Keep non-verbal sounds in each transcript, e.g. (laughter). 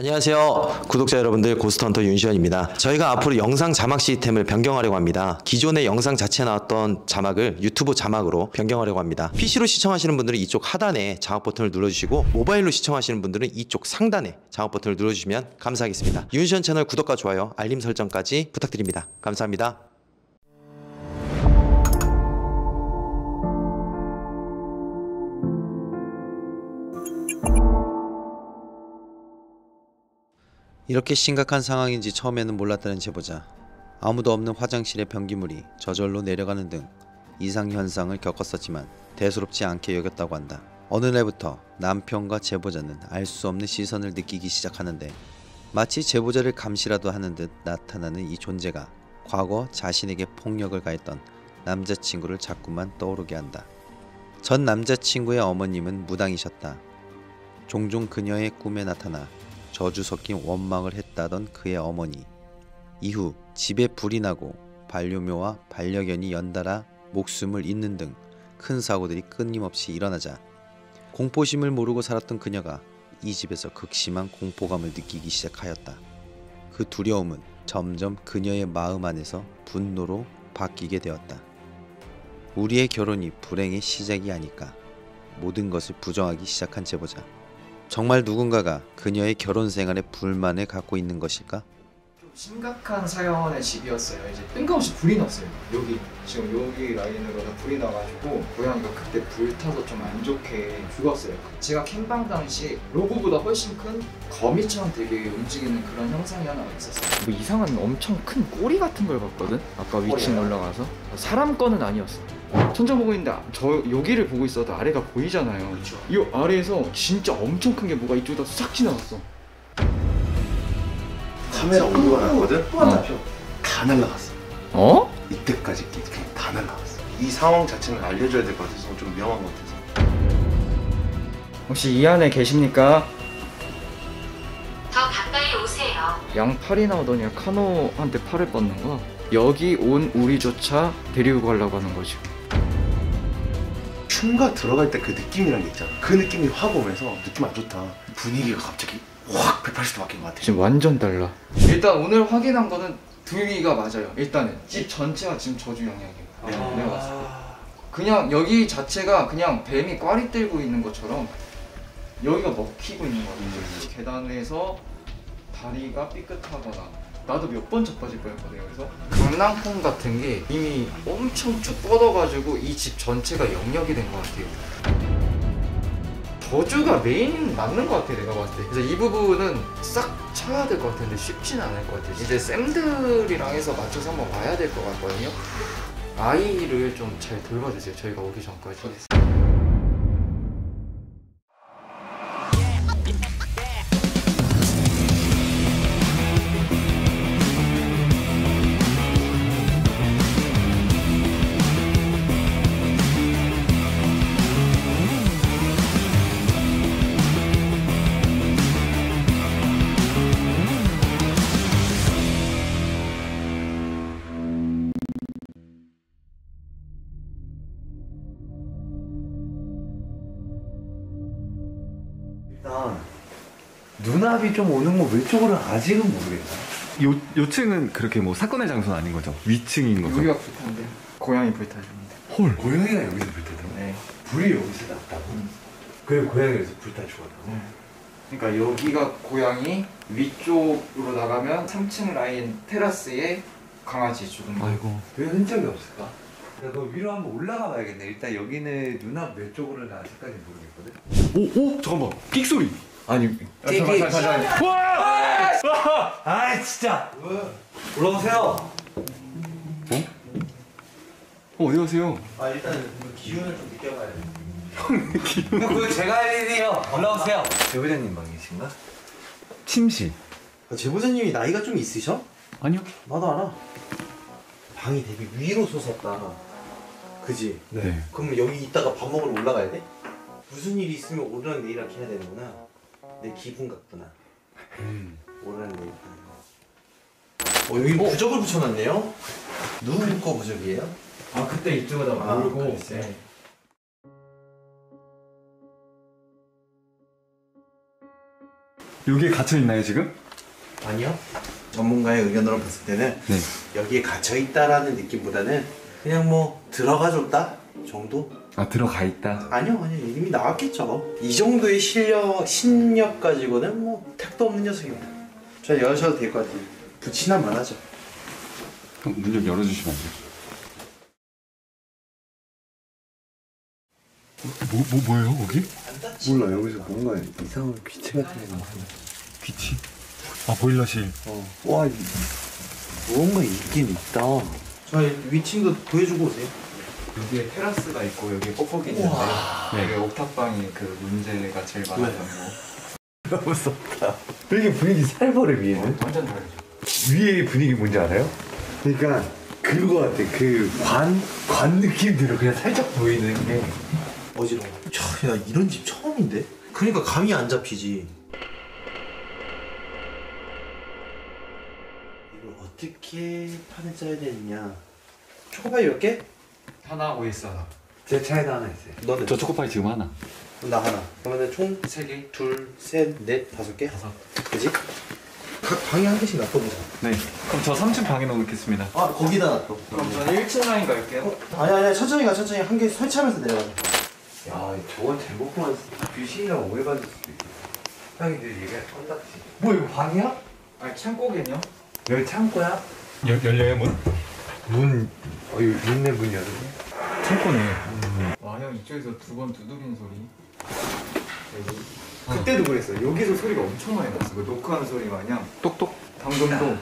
안녕하세요. 구독자 여러분들 고스트헌터 윤시현입니다. 저희가 앞으로 영상 자막 시스템을 변경하려고 합니다. 기존의 영상 자체에 나왔던 자막을 유튜브 자막으로 변경하려고 합니다. PC로 시청하시는 분들은 이쪽 하단에 자막 버튼을 눌러주시고 모바일로 시청하시는 분들은 이쪽 상단에 자막 버튼을 눌러주시면 감사하겠습니다. 윤시현 채널 구독과 좋아요, 알림 설정까지 부탁드립니다. 감사합니다. 이렇게 심각한 상황인지 처음에는 몰랐다는 제보자. 아무도 없는 화장실의 변기물이 저절로 내려가는 등 이상 현상을 겪었었지만 대수롭지 않게 여겼다고 한다. 어느 날부터 남편과 제보자는 알 수 없는 시선을 느끼기 시작하는데 마치 제보자를 감시라도 하는 듯 나타나는 이 존재가 과거 자신에게 폭력을 가했던 남자친구를 자꾸만 떠오르게 한다. 전 남자친구의 어머님은 무당이셨다. 종종 그녀의 꿈에 나타나 저주 섞인 원망을 했다던 그의 어머니. 이후 집에 불이 나고 반려묘와 반려견이 연달아 목숨을 잇는 등 큰 사고들이 끊임없이 일어나자 공포심을 모르고 살았던 그녀가 이 집에서 극심한 공포감을 느끼기 시작하였다. 그 두려움은 점점 그녀의 마음 안에서 분노로 바뀌게 되었다. 우리의 결혼이 불행의 시작이 아닐까. 모든 것을 부정하기 시작한 제보자. 정말 누군가가 그녀의 결혼 생활에 불만을 갖고 있는 것일까? 좀 심각한 사연의 집이었어요. 이제 뜬금없이 불이 났어요. 여기 지금 여기 라인으로 다 불이 나가지고 고양이가 그때 불 타서 좀 안 좋게 죽었어요. 제가 캠방 당시 로고보다 훨씬 큰 거미처럼 되게 움직이는 그런 형상이 하나 있었어요. 뭐 이상한 엄청 큰 꼬리 같은 걸 봤거든. 아까 위층? 올라가서 사람 거는 아니었어. 천장 보고 있는데 저 여기를 보고 있어도 아래가 보이잖아요. 이 아래에서 진짜 엄청 큰 게 뭐가 이쪽에다 싹 지나갔어. 카메라 온도가 났거든? 또안 잡혀. 다 날라갔어. 어? 이때까지 그냥 다 날라갔어. 이 상황 자체는 알려줘야 될 것 같아서 좀 위험한 것 같아서. 혹시 이 안에 계십니까? 더 가까이 오세요. 양팔이 나오더니 카노한테 팔을 뻗는 거. 여기 온 우리조차 데리고 가려고 하는 거지. 흉가 들어갈 때 그 느낌이란 게 있잖아. 그 느낌이 확 오면서 느낌 안 좋다. 분위기가 갑자기 확 180도 바뀐 것 같아. 지금 완전 달라. 일단 오늘 확인한 거는 두위가 맞아요. 일단은 집 전체가 지금 저주 영향이에요. 네, 내가 봤을 때. 그냥 여기 자체가 그냥 뱀이 꽈리 들고 있는 것처럼 여기가 먹히고 있는 거 같아요. 계단에서 다리가 삐끗하거나 나도 몇 번 자빠질 뻔했거든요. 그래서 강낭콩 같은 게 이미 엄청 쭉 뻗어가지고 이 집 전체가 영역이 된 것 같아요. 저주가 메인 맞는 것 같아 내가 봤을 때. 그래서 이 부분은 싹 쳐야 될 것 같은데 쉽지는 않을 것 같아요. 이제 쌤들이랑 해서 맞춰서 한번 봐야 될 것 같거든요. 아이를 좀 잘 돌봐주세요. 저희가 오기 전까지 왼쪽으로는 아직은 모르겠다. 요, 요층은 그렇게 뭐 사건의 장소는 아닌 거죠? 위층인 거죠? 여기가 불타는데 고양이 불타주는데 홀. 고양이가 여기서 불타더라고. 네. 불이 여기서 났다고. 그리고 고양이에서 불타 죽었다고. 그러니까 여기가 고양이 위쪽으로 나가면 3층 라인 테라스에 강아지 죽은 거 아이고. 왜 흔적이 없을까? 야, 너 위로 한번 올라가 봐야겠네. 일단 여기는 눈앞 왼쪽으로는 아직까지 모르겠거든. 오, 오, 잠깐만. 끽 소리. 아니, 잠깐만, 잠깐만, 잠깐만. 아 진짜. 올라오세요. 어, 어디 가세요? 아 일단 기운을 좀 느껴봐야 돼. 형 기운. 그거 제가 할 일이에요. 올라오세요. 제보자님 방이신가? 침실. 아, 제보자님이 나이가 좀 있으셔? 아니요. 나도 알아. 방이 되게 위로 솟았다. 그지? 네. 그럼 여기 있다가 밥 먹으러 올라가야 돼? 무슨 일이 있으면 오르락 내리락 해야 되는구나. 내 기분 같구나. 하는 거. 어, 여기 부적을 붙여놨네요? 누구 거 부적이에요? 아 그때 이쪽에다 아, 몰고 그랬어요? 네. 여기에 갇혀 있나요 지금? 아니요. 전문가의 의견으로 봤을 때는 네. 여기에 갇혀 있다라는 느낌보다는 그냥 뭐 들어가 줬다 정도? 아 들어가 있다. 아니요, 아니요. 이미 나왔겠죠. 이 정도의 실력, 신력 가지고는 뭐 택도 없는 녀석입니다. 저 여셔도 될 것 같아요. 붙이나만 하죠. 문 좀 열어주시면 안 돼요? 뭐, 뭐, 뭐예요, 거기? 몰라, 여기서 뭔가 이상한 귀체 같은 게 나와. 귀치. 아, 보일러실. 어. 와, 이- 뭔가 있긴 있다. 자, 위층도 보여주고 오세요. 여기에 테라스가 있고 여기 뽁뽁이 있는데 여기 옥탑방이 그 문제가 제일 많았던 거. (laughs) 너무 무섭다. 되게 분위기 살벌해, 위에는. 완전 다르죠. 위에 분위기 뭔지 알아요? 그러니까 그거 같아. 그 관, 관 느낌대로 그냥 살짝 보이는 게 어지러워. 차, 야 이런 집 처음인데? 그러니까 감이 안 잡히지. 이걸 어떻게 판을 짜야 되느냐? 초코파이 몇 개? 하나 오이스 하나. 제 차에도 하나 있어요. 너는? 저 초코파이 지금 하나. 나 하나. 그러면 총 세 개. 둘, 셋, 넷, 다섯 개? 다섯. 그지? 각 방에 한 개씩 놔둬보자. 네. 그럼 저 3층 방에 넣어놓겠습니다. 아 거기다 놔둬. 그럼 저는 1층 라인 갈게요. 아니 아니 천천히 가 천천히 한 개 설치하면서 내려가자 야 저건 잘못 보면 귀신이랑 오해받을 수도 있어 형이 늘 얘기할 건딱지 뭐 이거 방이야? 아니 창고겠냐? 여기 창고야? 열, 열려요, 문? 문 어, 이거 있네 문 열어도 창고네. 와형 이쪽에서 두 번 두드리는 소리. 여기. 그때도 그랬어 여기서 소리가 엄청 많이 났어. 그 노크하는 소리 마냥. 똑똑. 방금도.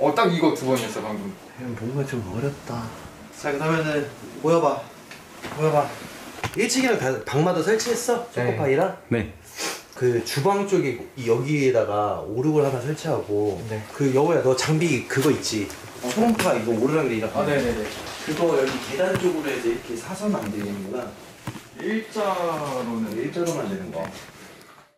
어 딱 이거 두 번이었어 방금. 형 뭔가 좀 어렵다 자 그러면은 모여봐 모여봐 1층이랑 방마다 설치했어? 초코파이랑? 네. 그 주방 쪽에 이 여기에다가 오르골 하나 설치하고 네. 그 여우야 너 장비 그거 있지? 초롱파 이거 오르락내리락 아 네네네. 그거 여기 계단 쪽으로 해서 이렇게 사선 안 되는구나. 일자로는 일자로만 되는 거.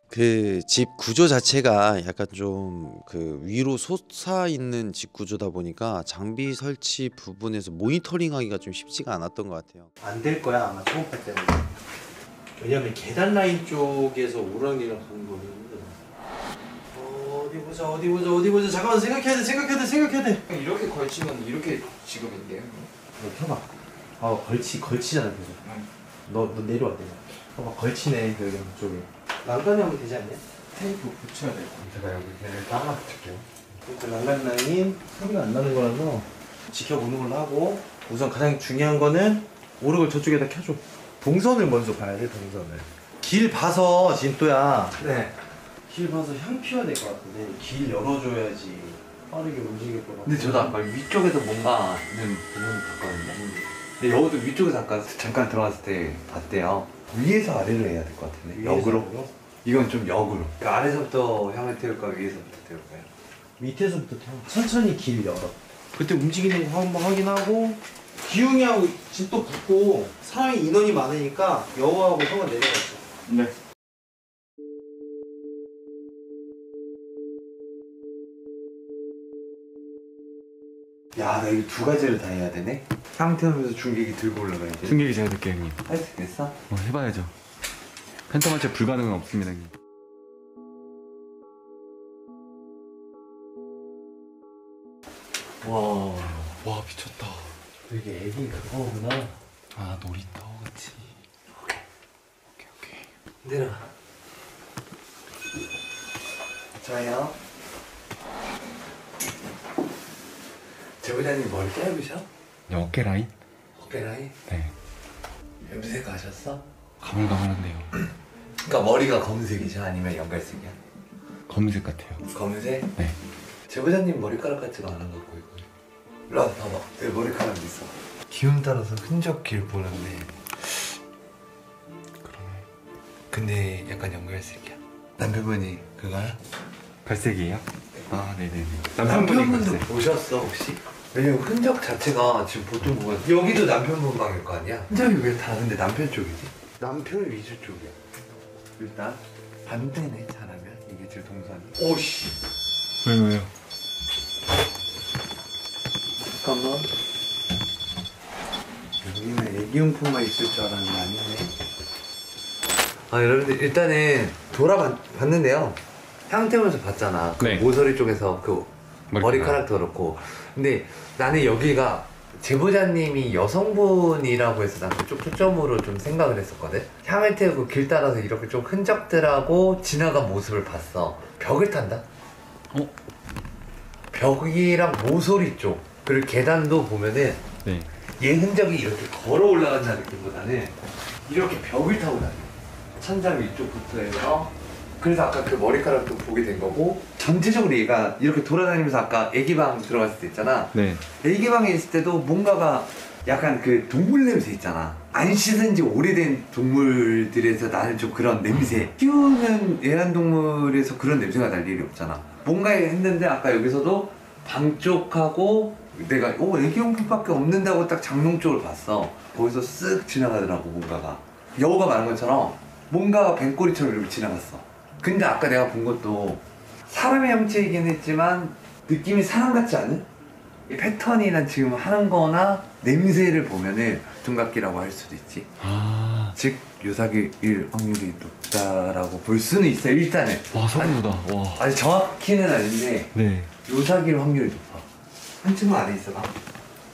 그 집 구조 자체가 약간 좀 그 위로 솟아 있는 집 구조다 보니까 장비 설치 부분에서 모니터링하기가 좀 쉽지가 않았던 것 같아요. 안 될 거야 아마 초음파 때문에. 왜냐면 계단 라인 쪽에서 오르락내리락 하는 거는 어, 어디 보자 어디 보자 어디 보자 잠깐만 생각해야 돼 생각해야 돼 생각해야 돼. 이렇게 걸치면 이렇게 지금인데요. 너 켜봐. 아 걸치 걸치잖아 계속. 너너 내려와 내려. 봐봐 걸치네 여기 쪽에. 난간에 하면 되지 않냐? 테이프 붙여야 돼. 제가 여기 그냥 하나 붙일게요. 그 난간 라인 소리가 안 나는 거라서 지켜보는 걸로 하고 우선 가장 중요한 거는 오르골 저쪽에다 켜줘. 동선을 먼저 봐야 돼 동선을. 길 봐서 진또야. 네. 길 봐서 향 피워야 될 것 같은데 길 열어줘야지 빠르게 움직일 것 같아. 근데 저도 아까 위쪽에서 뭔가는 보면 봤거든요. 근데 여기도 위쪽에서 아까 잠깐 들어갔을 때 봤대요. 위에서 아래로 해야 될 것 같은데. 역으로. 이건 좀 역으로. 그러니까 아래서부터 향을 태울까 위에서부터 태울까요? 밑에서부터 켜. 천천히 길 열어. 그때 움직이는 거 한번 확인하고 기웅이하고 지금 또 붙고 사람이 인원이 많으니까 여우하고 형은 내려갔어. 네. 야, 나 이거 두 가지를 다 해야 되네? 향 태우면서 중계기 들고 올라가야 돼. 승객이 제가 될게요, 형님. 할 수 있겠어? 어, 해봐야죠. 팬텀한테 불가능은 없습니다, 형님. 와. 와, 미쳤다. 이게 애기 그거구나. 아, 놀이터 같이. 오케이, 오케이. 내려가. 좋아요. 제보자님 머리 짧으셔? 어깨 라인? 어깨 라인? 네. 염색 하셨어? 가물가물한데요. 그러니까 머리가 검은색이죠? 아니면 연갈색이야? 검은색 같아요. 검은색? 네. 제보자님 머리카락 같지가 않은 것 같고 이거 일로 와서 봐봐 여기 머리카락 있어 기운 따라서 흔적 길 보는데 그러네. 근데 약간 연갈색이야 남편분이 그거야? 갈색이에요? 아, 네네네. 남편분도 보셨어 혹시? 왜냐면 흔적 자체가 지금 보통 보면 여기도 남편분 방일 거 아니야? 흔적이 왜 다른데 남편 쪽이지? 남편 위주 쪽이야 일단 반대네 잘하면 이게 지금 동선이 오씨 왜요, 왜요? 잠깐만. 여기는 애기용품만 있을 줄 알았는데 아니네. 아 여러분들 일단은 돌아봤는데요. 향태면서 봤잖아. 그 네. 모서리 쪽에서 그 머리카락. 그렇고. 근데 나는 여기가 제보자님이 여성분이라고 해서 난 그쪽 초점으로 좀 생각을 했었거든. 향을 태우고 길 따라서 이렇게 좀 흔적들하고 지나간 모습을 봤어. 벽을 탄다? 어? 벽이랑 모서리 쪽 그리고 계단도 보면은 네. 얘 흔적이 이렇게 걸어 올라간다는 느낌보다는 이렇게 벽을 타고 다녀. 천장 위쪽부터 해서 그래서 아까 그 머리카락도 보게 된 거고 전체적으로 얘가 이렇게 돌아다니면서 아까 애기방 들어갔을 때 있잖아. 네. 애기방에 있을 때도 뭔가가 약간 그 동물 냄새 있잖아. 안 씻은 지 오래된 동물들에서 나는 좀 그런 냄새. 키우는 애완동물에서 그런 냄새가 날 일이 없잖아. 뭔가 했는데 아까 여기서도 방 쪽하고 내가 오 애기용품밖에 없는다고 딱 장롱 쪽을 봤어. 거기서 쓱 지나가더라고 뭔가가. 여우가 말한 것처럼 뭔가가 뱀꼬리처럼 이렇게 지나갔어 근데 아까 내가 본 것도 사람의 형체이긴 했지만 느낌이 사람 같지 않은? 이 패턴이나 지금 하는 거나 냄새를 보면은 둔각기라고 할 수도 있지 아. 즉 요사기일 확률이 높다라고 볼 수는 있어요 일단은 와 소름 돋아. 와. 아직 정확히는 아닌데 네. 요사기일 확률이 높아 한층 안에 있어봐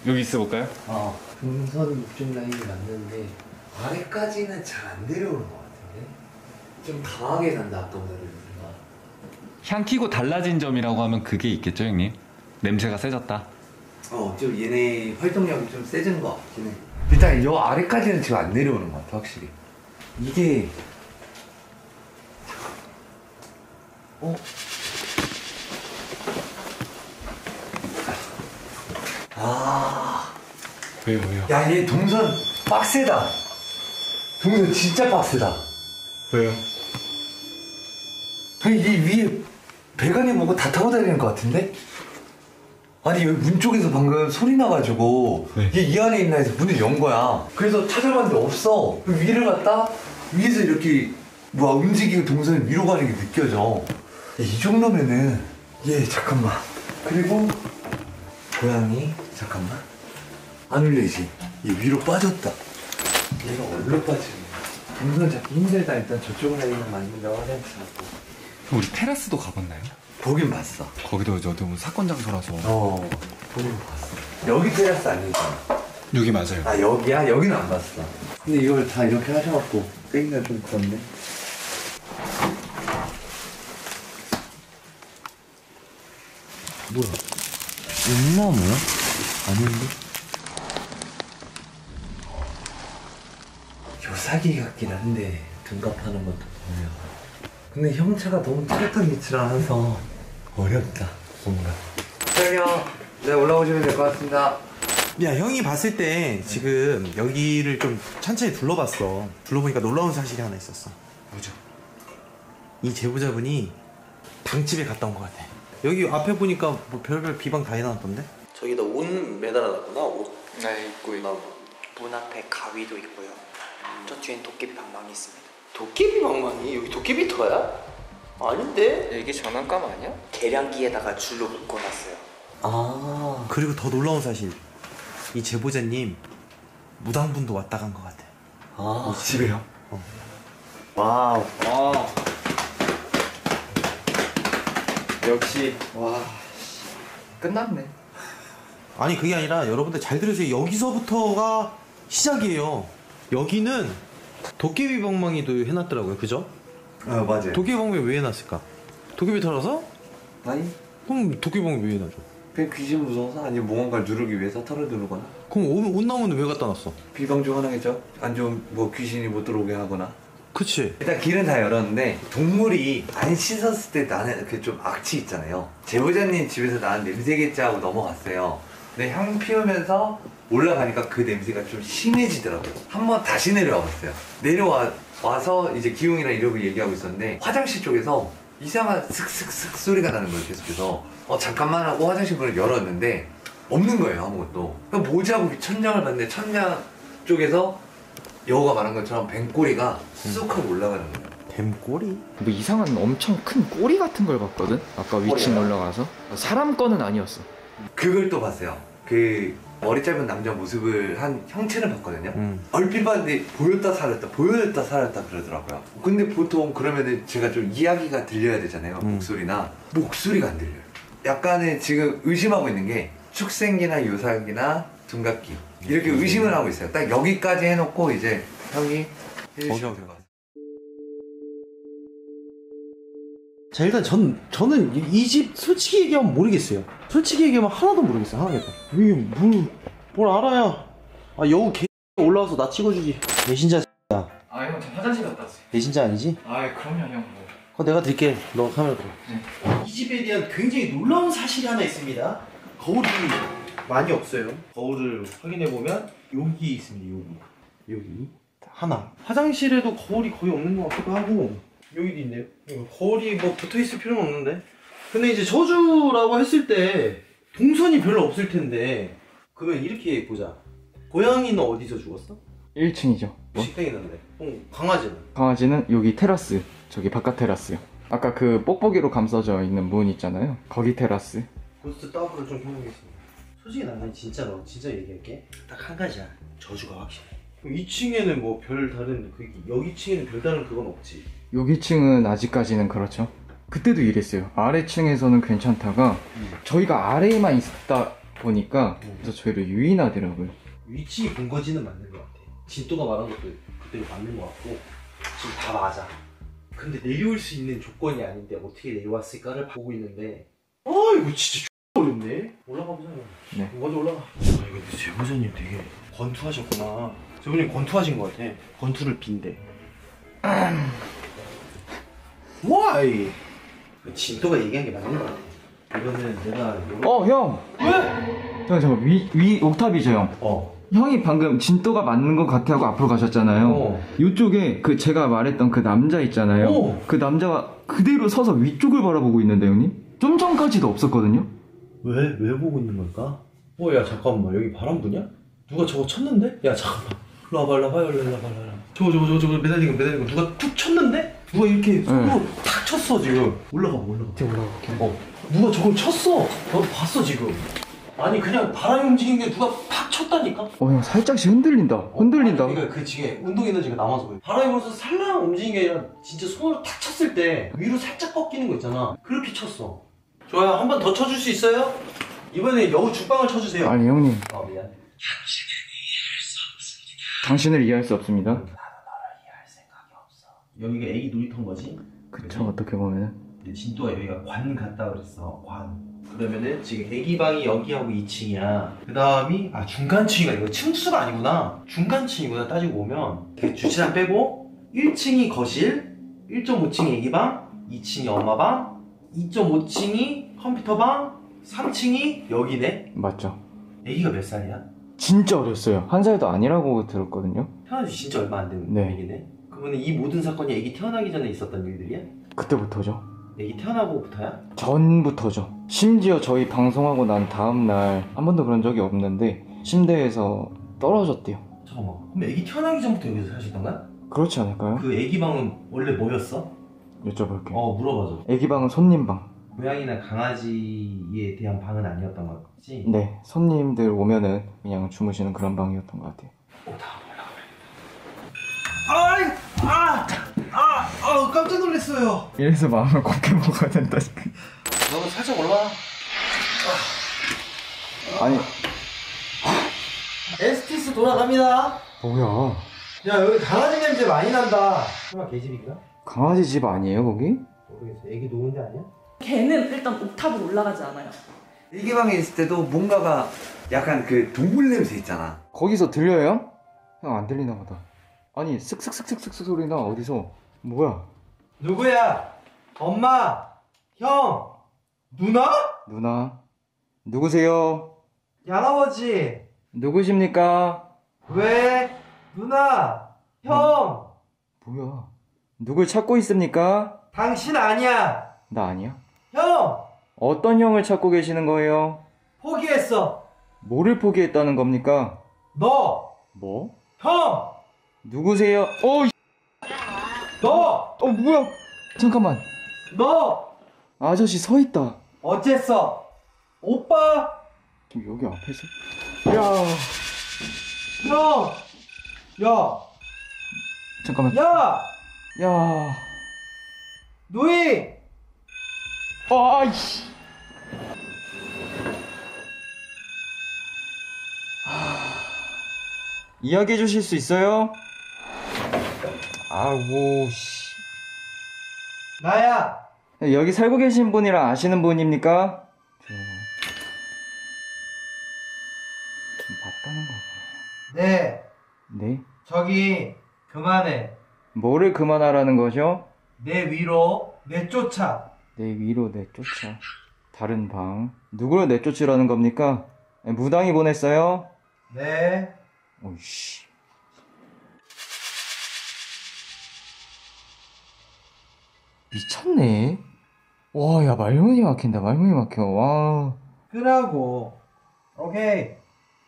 여기 있어 볼까요? 어 등선 목줄 라인이 맞는데 아래까지는 잘 안 내려오는 것 같은데 좀 강하게 간다 아까보다 냄새가 향 키고 달라진 점이라고 하면 그게 있겠죠, 형님? 냄새가 세졌다. 어, 좀 얘네 활동력이 좀 세진 것 같긴 해. 일단 요 아래까지는 지금 안 내려오는 것 같아, 확실히. 이게. 어? 아. 왜요, 왜요? 야, 얘 동선 빡세다. 동선 진짜 빡세다. 왜요? 아니, 이 위에 배관이 뭐고 다 타고 다니는 것 같은데? 아니 여기 문 쪽에서 방금 소리 나가지고 네. 얘이 안에 있나 해서 문을 연 거야. 그래서 찾아봤는데 없어. 그럼 위를 갔다 위에서 이렇게 뭐 움직이고 동선이 위로 가는 게 느껴져. 야, 이 정도면은 얘 잠깐만. 그리고 고양이 잠깐만. 안 울리지 얘 위로 빠졌다. 얘가 얼로 빠지는 거야 동선 잡기 힘들다. 일단 저쪽으로 있는 맞는데 화장실 하고 우리 테라스도 가봤나요? 보긴 봤어 거기도 저도 뭐 사건 장소라서. 어 보긴 봤어 여기 테라스 아니잖아 여기 맞아요. 아 여기야? 여기는 안 봤어 근데 이걸 다 이렇게 하셔갖고 끄기가 좀 그렇네 뭐야 음나무야? 아닌데? 요사기 같긴 한데 둔갑하는 것도 보면 근데 형체가 너무 뚜렷한 위치를 해서 어렵다 뭔가. 저기요 네 올라오시면 될 것 같습니다. 야 형이 봤을 때 지금 여기를 좀 천천히 둘러봤어. 둘러보니까 놀라운 사실이 하나 있었어. 뭐죠? 이 제보자분이 방집에 갔다 온 것 같아. 여기 앞에 보니까 뭐 별별 비방 다 해놨던데? 저기다 옷 매달아놨구나 옷. 네 있고 있고. 문 앞에 가위도 있고요. 저 뒤엔 도깨비 방망이 있습니다. 도깨비 방망이 여기 도깨비 터야? 아닌데? 애기 장난감 아니야? 계량기에다가 줄로 묶어놨어요. 아 그리고 더 놀라운 사실 이 제보자님 무당분도 왔다 간 것 같아 아, 집에요? 와우 와 역시 와 씨. 끝났네 아니 그게 아니라 여러분들 잘 들으세요 여기서부터가 시작이에요 여기는 도깨비 방망이도 해놨더라고요 그죠? 아 맞아요 도깨비 방망이 왜 해놨을까? 도깨비 털어서? 아니 그럼 도깨비 방망이 왜 해놔줘? 그냥 귀신 무서워서 아니면 무언가를 누르기 위해서 털을 누르거나 그럼 옷, 옷나무는 왜 갖다 놨어? 비방 중 하나겠죠 안 좋은 뭐 귀신이 못 들어오게 하거나 그치 일단 길은 다 열었는데 동물이 안 씻었을 때 나는 그 좀 악취 있잖아요 제보자님 집에서 나는 냄새겠지 하고 넘어갔어요 근데 향 피우면서 올라가니까 그 냄새가 좀 심해지더라고요. 한번 다시 내려와 봤어요. 내려와 와서 이제 기웅이랑 이러고 얘기하고 있었는데 화장실 쪽에서 이상한 슥슥슥 소리가 나는 거예요 계속해서. 어 잠깐만 하고 화장실 문을 열었는데 없는 거예요 아무것도. 그럼 뭐지 하고 천장을 봤는데 천장 쪽에서 여우가 말한 것처럼 뱀꼬리가 쑥 하고 올라가는 거예요. 뱀꼬리? 뭐 이상한 엄청 큰 꼬리 같은 걸 봤거든? 아까 위층 꼬리요? 올라가서? 사람 거는 아니었어. 그걸 또 봤어요 그 머리 짧은 남자 모습을 한 형체를 봤거든요. 음. 얼핏 봤는데 보였다 살았다 보였다 살았다 그러더라고요. 근데 보통 그러면은 제가 좀 이야기가 들려야 되잖아요. 음. 목소리나 목소리가 안 들려요. 약간의 지금 의심하고 있는 게 축생기나 요살기나 둔각기 이렇게 의심을 하고 있어요. 딱 여기까지 해놓고 이제 형이 해주시면 될것 같아요. 자 일단 전 저는 이 집 솔직히 얘기하면 모르겠어요. 솔직히 얘기하면 하나도 모르겠어요. 하나도. 이게 뭘, 뭘 알아야? 아 여우 개 올라와서 나 찍어주지. 배신자 야. 아형 저 화장실 갔다 왔어요 배신자 아니지? 아 그럼요 형 뭐 그거 내가 드릴게. 너 카메라 들어. 이 집에 대한 굉장히 놀라운 사실이 하나 있습니다. 거울이 많이 없어요. 거울을 확인해 보면 여기 있습니다. 여기. 여기 하나. 화장실에도 거울이 거의 없는 것 같기도 하고 여기도 있네요. 거울이 뭐 붙어 있을 필요는 없는데. 근데 이제 저주라고 했을 때 동선이 별로 없을 텐데 그러면 이렇게 보자. 고양이는 어디서 죽었어? 1층이죠 식당에 있는데. 어, 강아지는? 강아지는 여기 테라스 저기 바깥 테라스요 아까 그 뽁뽁이로 감싸져 있는 문 있잖아요 거기 테라스 고스트 더블을 좀 해보겠습니다. 솔직히 나는 진짜 너 진짜 얘기할게. 딱 한 가지야. 저주가 확실해. 2층에는 뭐 별 다른 그 여기 층에는 별 다른 그건 없지. 여기 층은 아직까지는 그렇죠 그때도 이랬어요 아래층에서는 괜찮다가 저희가 아래에만 있다 보니까 그래서 저희를 유인하더라고요 위치 본 거지는 맞는 것 같아. 진또가 말한 것도 그때 맞는 것 같고 지금 다 맞아. 근데 내려올 수 있는 조건이 아닌데 어떻게 내려왔을까를 보고 있는데 아 이거 진짜 어렵네. 올라가 보자. 네. 먼저 올라가. 아 이거 근데 제보자님 되게 권투하셨구나. 제보님 권투하신 것 같아. 권투를 빈대. (laughs) Why? 그 진또가 얘기한 게 맞는 것 같아. 이거는 내가 이거- 어 형! 왜? 형 잠깐 위, 위 옥탑이죠 형 어. 형이 방금 진도가 맞는 것 같아 하고 앞으로 가셨잖아요 어. 이쪽에 그 제가 말했던 그 남자 있잖아요 어. 그 남자가 그대로 서서 위쪽을 바라보고 있는데 형님 좀 전까지도 없었거든요 왜? 왜 보고 있는 걸까? 어, 야, 잠깐만. 여기 바람 부냐? 누가 저거 쳤는데? 야, 잠깐만. 일로 와봐, 일로 와봐, 일로 와봐, 일로 와봐. 저거, 저거, 저거, 저거, 매달리고, 매달리고. 누가 툭 쳤는데? 누가 이렇게 손으로 탁 쳤어, 지금. 올라가 봐, 올라가. 봐. 올라가. 어. 누가 저걸 쳤어. 너도 봤어, 지금. 아니, 그냥 바람이 움직이는 게 누가 팍 쳤다니까? 어 형 살짝씩 흔들린다 흔들린다 그러니까 그 지금 운동 에너지가 남아서 그래. 바람이 불어서 살랑 움직이는 게 아니라 진짜 손으로 탁 쳤을 때 위로 살짝 꺾이는 거 있잖아. 그렇게 쳤어. 좋아요. 한 번 더 쳐줄 수 있어요? 이번에 여우 죽방을 쳐주세요. 아니 형님 어, 미안. 당신을 이해할 수 없습니다 여기가 애기 놀이터인 거지? 그쵸 어떻게 보면은 근데 진또가 여기가 관 같다 그랬어. 관. 그러면은 지금 애기 방이 여기하고 2층이야. 그 다음이 아 중간층이가 이거 층수가 아니구나. 중간층이구나 따지고 보면 그 주차장 빼고 1층이 거실, 1.5층이 애기 방, 2층이 엄마 방, 2.5층이 컴퓨터 방, 3층이 여기네. 맞죠 애기가 몇 살이야? 진짜 어렸어요 한 살도 아니라고 들었거든요 태어난 지 진짜 얼마 안 된 네. 애기네. 그러면 이 모든 사건이 애기 태어나기 전에 있었던 일들이야? 그때부터죠 애기 태어나고부터야? 전부터죠. 심지어 저희 방송하고 난 다음날 한 번도 그런 적이 없는데 침대에서 떨어졌대요. 잠깐만. 그럼 애기 태어나기 전부터 여기서 사셨던 거야? 그렇지 않을까요? 그 애기 방은 원래 뭐였어? 여쭤볼게요. 어 물어봐줘. 애기 방은 손님 방. 고양이나 강아지에 대한 방은 아니었던 거지? 네, 손님들 오면은 그냥 주무시는 그런 방이었던 것 같아요. 아이! 아! 아! 아! 깜짝 놀랐어요. 이래서 마음을 곱게 먹어야 된다. 너는 살짝 올라와. 아니, 에스티스 돌아갑니다. 뭐야? 야 여기 강아지 냄새 많이 난다. 설마 개집인가? 강아지 집 아니에요 거기? 모르겠어. 애기 노는 데 아니야? 걔는 일단 옥탑으로 올라가지 않아요. 일기 방에 있을 때도 뭔가가 약간 그 동물 냄새 있잖아. 거기서 들려요? 형 안 들리나 보다. 아니 쓱쓱쓱쓱쓱 소리 나 어디서? 뭐야? 누구야? 엄마? 형? 누나? 누나? 누구세요? 양아버지? 누구십니까? 왜? 누나? 형? 뭐야? 누굴 찾고 있습니까? 당신 아니야. 나 아니야? 형! 어떤 형을 찾고 계시는 거예요? 포기했어. 뭐를 포기했다는 겁니까? 너! 뭐? 형! 누구세요? 어, 이- 너! 어 뭐야? 잠깐만. 너! 아저씨 서 있다. 어쨌어? 오빠? 지금 여기 앞에서? 형! 야! 잠깐만. 야! 야. 노이! 아이씨. 이야기해 주실 수 있어요? 아우 씨. 나야! 여기 살고 계신 분이랑 아시는 분입니까? 저... 좀 봤다는 거. 네, 네? 저기, 그만해. 뭐를 그만하라는 거죠? 내 위로 내쫓아. 내 위로 내쫓아. 다른 방. 누구를 내쫓으라는 겁니까? 네, 무당이 보냈어요? 네. 오이씨. 미쳤네. 와, 야, 말문이 막힌다, 말문이 막혀. 와. 끄라고. 오케이.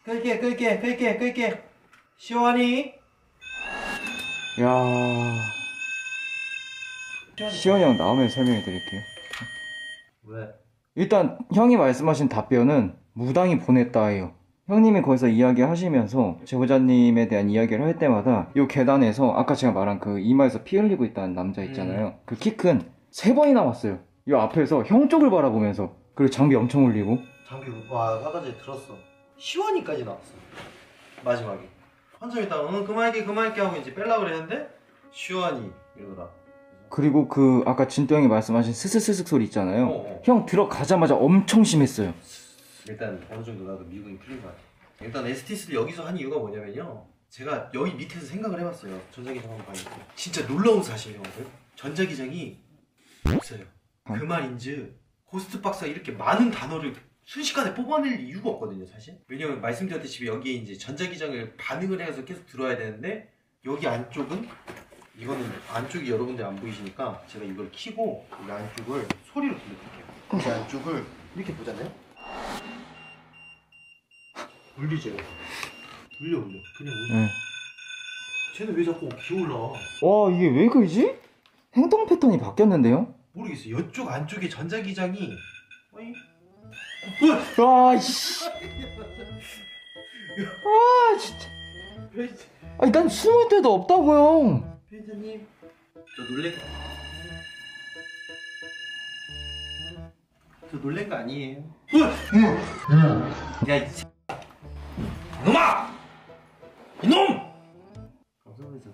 끌게, 끌게, 끌게, 끌게. 시원이? 야. 시원이 형 나오면 설명해 드릴게요. 왜? 일단, 형이 말씀하신 답변은 무당이 보냈다예요. 형님이 거기서 이야기하시면서 제보자님에 대한 이야기를 할 때마다 요 계단에서 아까 제가 말한 그 이마에서 피 흘리고 있다는 남자 있잖아요. 그키 큰 세 번이나 왔어요. 요 앞에서 형 쪽을 바라보면서 그리고 장비 엄청 울리고 장비, 와, 아까 전에 들었어. 시원이까지 나왔어. 마지막에. 한참 있다가, 응, 그만할게, 그만할게 하고 이제 뺄라 그랬는데, 시원이 이러더라. 그리고 그 아까 진도 형이 말씀하신 스스스스 소리 있잖아요. 어, 어. 형 들어가자마자 엄청 심했어요. 일단 어느 정도 나도 미국이 풀린 것 같아. 일단 STS를 여기서 한 이유가 뭐냐면요. 제가 여기 밑에서 생각을 해봤어요. 전자기장 한번 봐요. 진짜 놀라운 사실이거든요. 전자기장이 없어요. 그 말인즉 호스트박스가 이렇게 많은 단어를 순식간에 뽑아낼 이유가 없거든요, 사실. 왜냐면 말씀드렸듯이 여기에 이제 전자기장을 반응을 해서 계속 들어야 되는데 여기 안쪽은 이거는 안쪽이 여러분들 안 보이시니까 제가 이걸 키고 이 안쪽을 소리로 들려드릴게요. 이 안쪽을 이렇게 보잖아요. 울리죠. 울려 울려. 그냥 울려. 네. 쟤는 왜 자꾸 기올라? 와 이게 왜 그러지? 행동 패턴이 바뀌었는데요? 모르겠어. 이쪽 안쪽에 전자기장이 어이? 아이씨. 아 진짜. 아니 난 숨을 데도 없다고요. 편의사님 저 놀래 저 놀란 거 아니에요. 야, 이 놈아! 이놈! 감사합니다.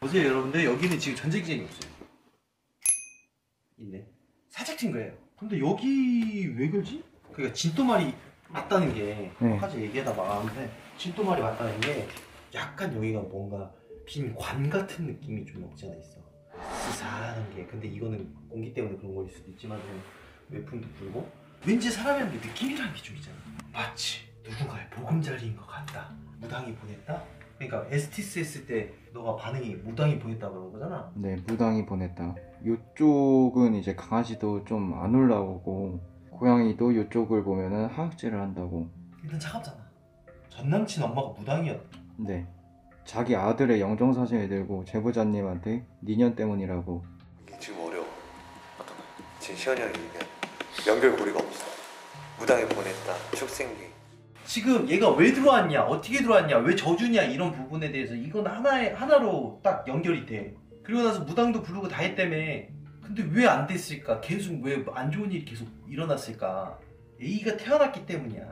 보세요, 여러분들. 여기는 지금 전자기장이 없어요. 있네. 살짝 튄 거예요. 근데 여기 왜 그러지? 그러니까 진또말이 맞다는 게 네. 아까 얘기하다 말았는데 진또말이 맞다는 게 약간 여기가 뭔가 빈 관 같은 느낌이 좀 없지 않아 있어. 스산한 게. 근데 이거는 공기 때문에 그런 거일 수도 있지만 외풍도 불고 왠지 사람이라는 게 느낌이라는 게 좀 있잖아. 마치 누군가의 보금자리인 것 같다. 무당이 보냈다? 그러니까 STS 했을 때 너가 반응이 무당이 보냈다 그런 거잖아. 네 무당이 보냈다. 요쪽은 이제 강아지도 좀 안 올라오고 고양이도 요쪽을 보면은 하악질을 한다고. 일단 차갑잖아. 전 남친 엄마가 무당이었. 네. 자기 아들의 영정 사진을 들고 제보자님한테 니년 때문이라고 지금 어려워. 어떤 거? 지금 시원이 형이 얘기한 연결고리가 없어. 무당에 보냈다. 축생기. 지금 얘가 왜 들어왔냐, 어떻게 들어왔냐, 왜 저주냐 이런 부분에 대해서 이건 하나에 하나로 딱 연결이 돼. 그리고 나서 무당도 부르고 다 했다며. 근데 왜 안 됐을까? 계속 왜 안 좋은 일이 계속 일어났을까? A가 태어났기 때문이야.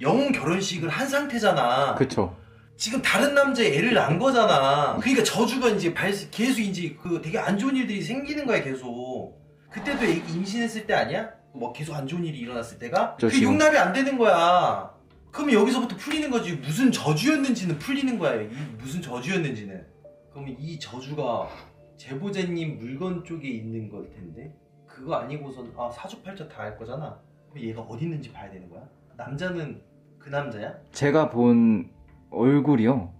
영혼 결혼식을 한 상태잖아. 그쵸 지금 다른 남자의 애를 낳은 거잖아. 그러니까 저주가 이제 발 계속 이제 그 되게 안 좋은 일들이 생기는 거야 계속. 그때도 애 임신했을 때 아니야? 뭐 계속 안 좋은 일이 일어났을 때가 저그 용납이 안 되는 거야. 그러면 여기서부터 풀리는 거지. 무슨 저주였는지는 풀리는 거야. 이 무슨 저주였는지는. 그러면 이 저주가 제보자님 물건 쪽에 있는 걸 텐데 그거 아니고선 아 사주팔자 다 할 거잖아. 그럼 얘가 어디 있는지 봐야 되는 거야. 남자는 그 남자야? 제가 본 얼굴이요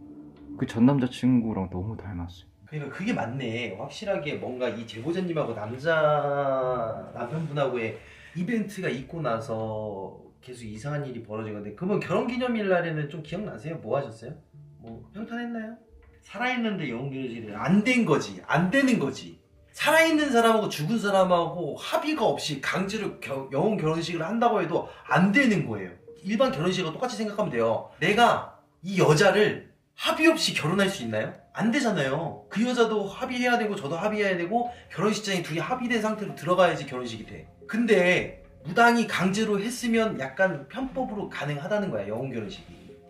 그 전 남자친구랑 너무 닮았어요 그러니까 그게 맞네. 확실하게 뭔가 이 제보자님하고 남자 남편분하고의 이벤트가 있고 나서 계속 이상한 일이 벌어진 건데 그러면 결혼 기념일 날에는 좀 기억나세요? 뭐 하셨어요? 뭐 평탄했나요? 살아있는데 영혼결혼식이 안 된 거지. 안 되는 거지. 살아있는 사람하고 죽은 사람하고 합의가 없이 강제로 겨- 영혼 결혼식을 한다고 해도 안 되는 거예요. 일반 결혼식과 똑같이 생각하면 돼요. 내가 이 여자를 합의 없이 결혼할 수 있나요? 안 되잖아요. 그 여자도 합의해야 되고 저도 합의해야 되고 결혼식장에 둘이 합의된 상태로 들어가야지 결혼식이 돼. 근데 무당이 강제로 했으면 약간 편법으로 가능하다는 거야 영혼 결혼식이.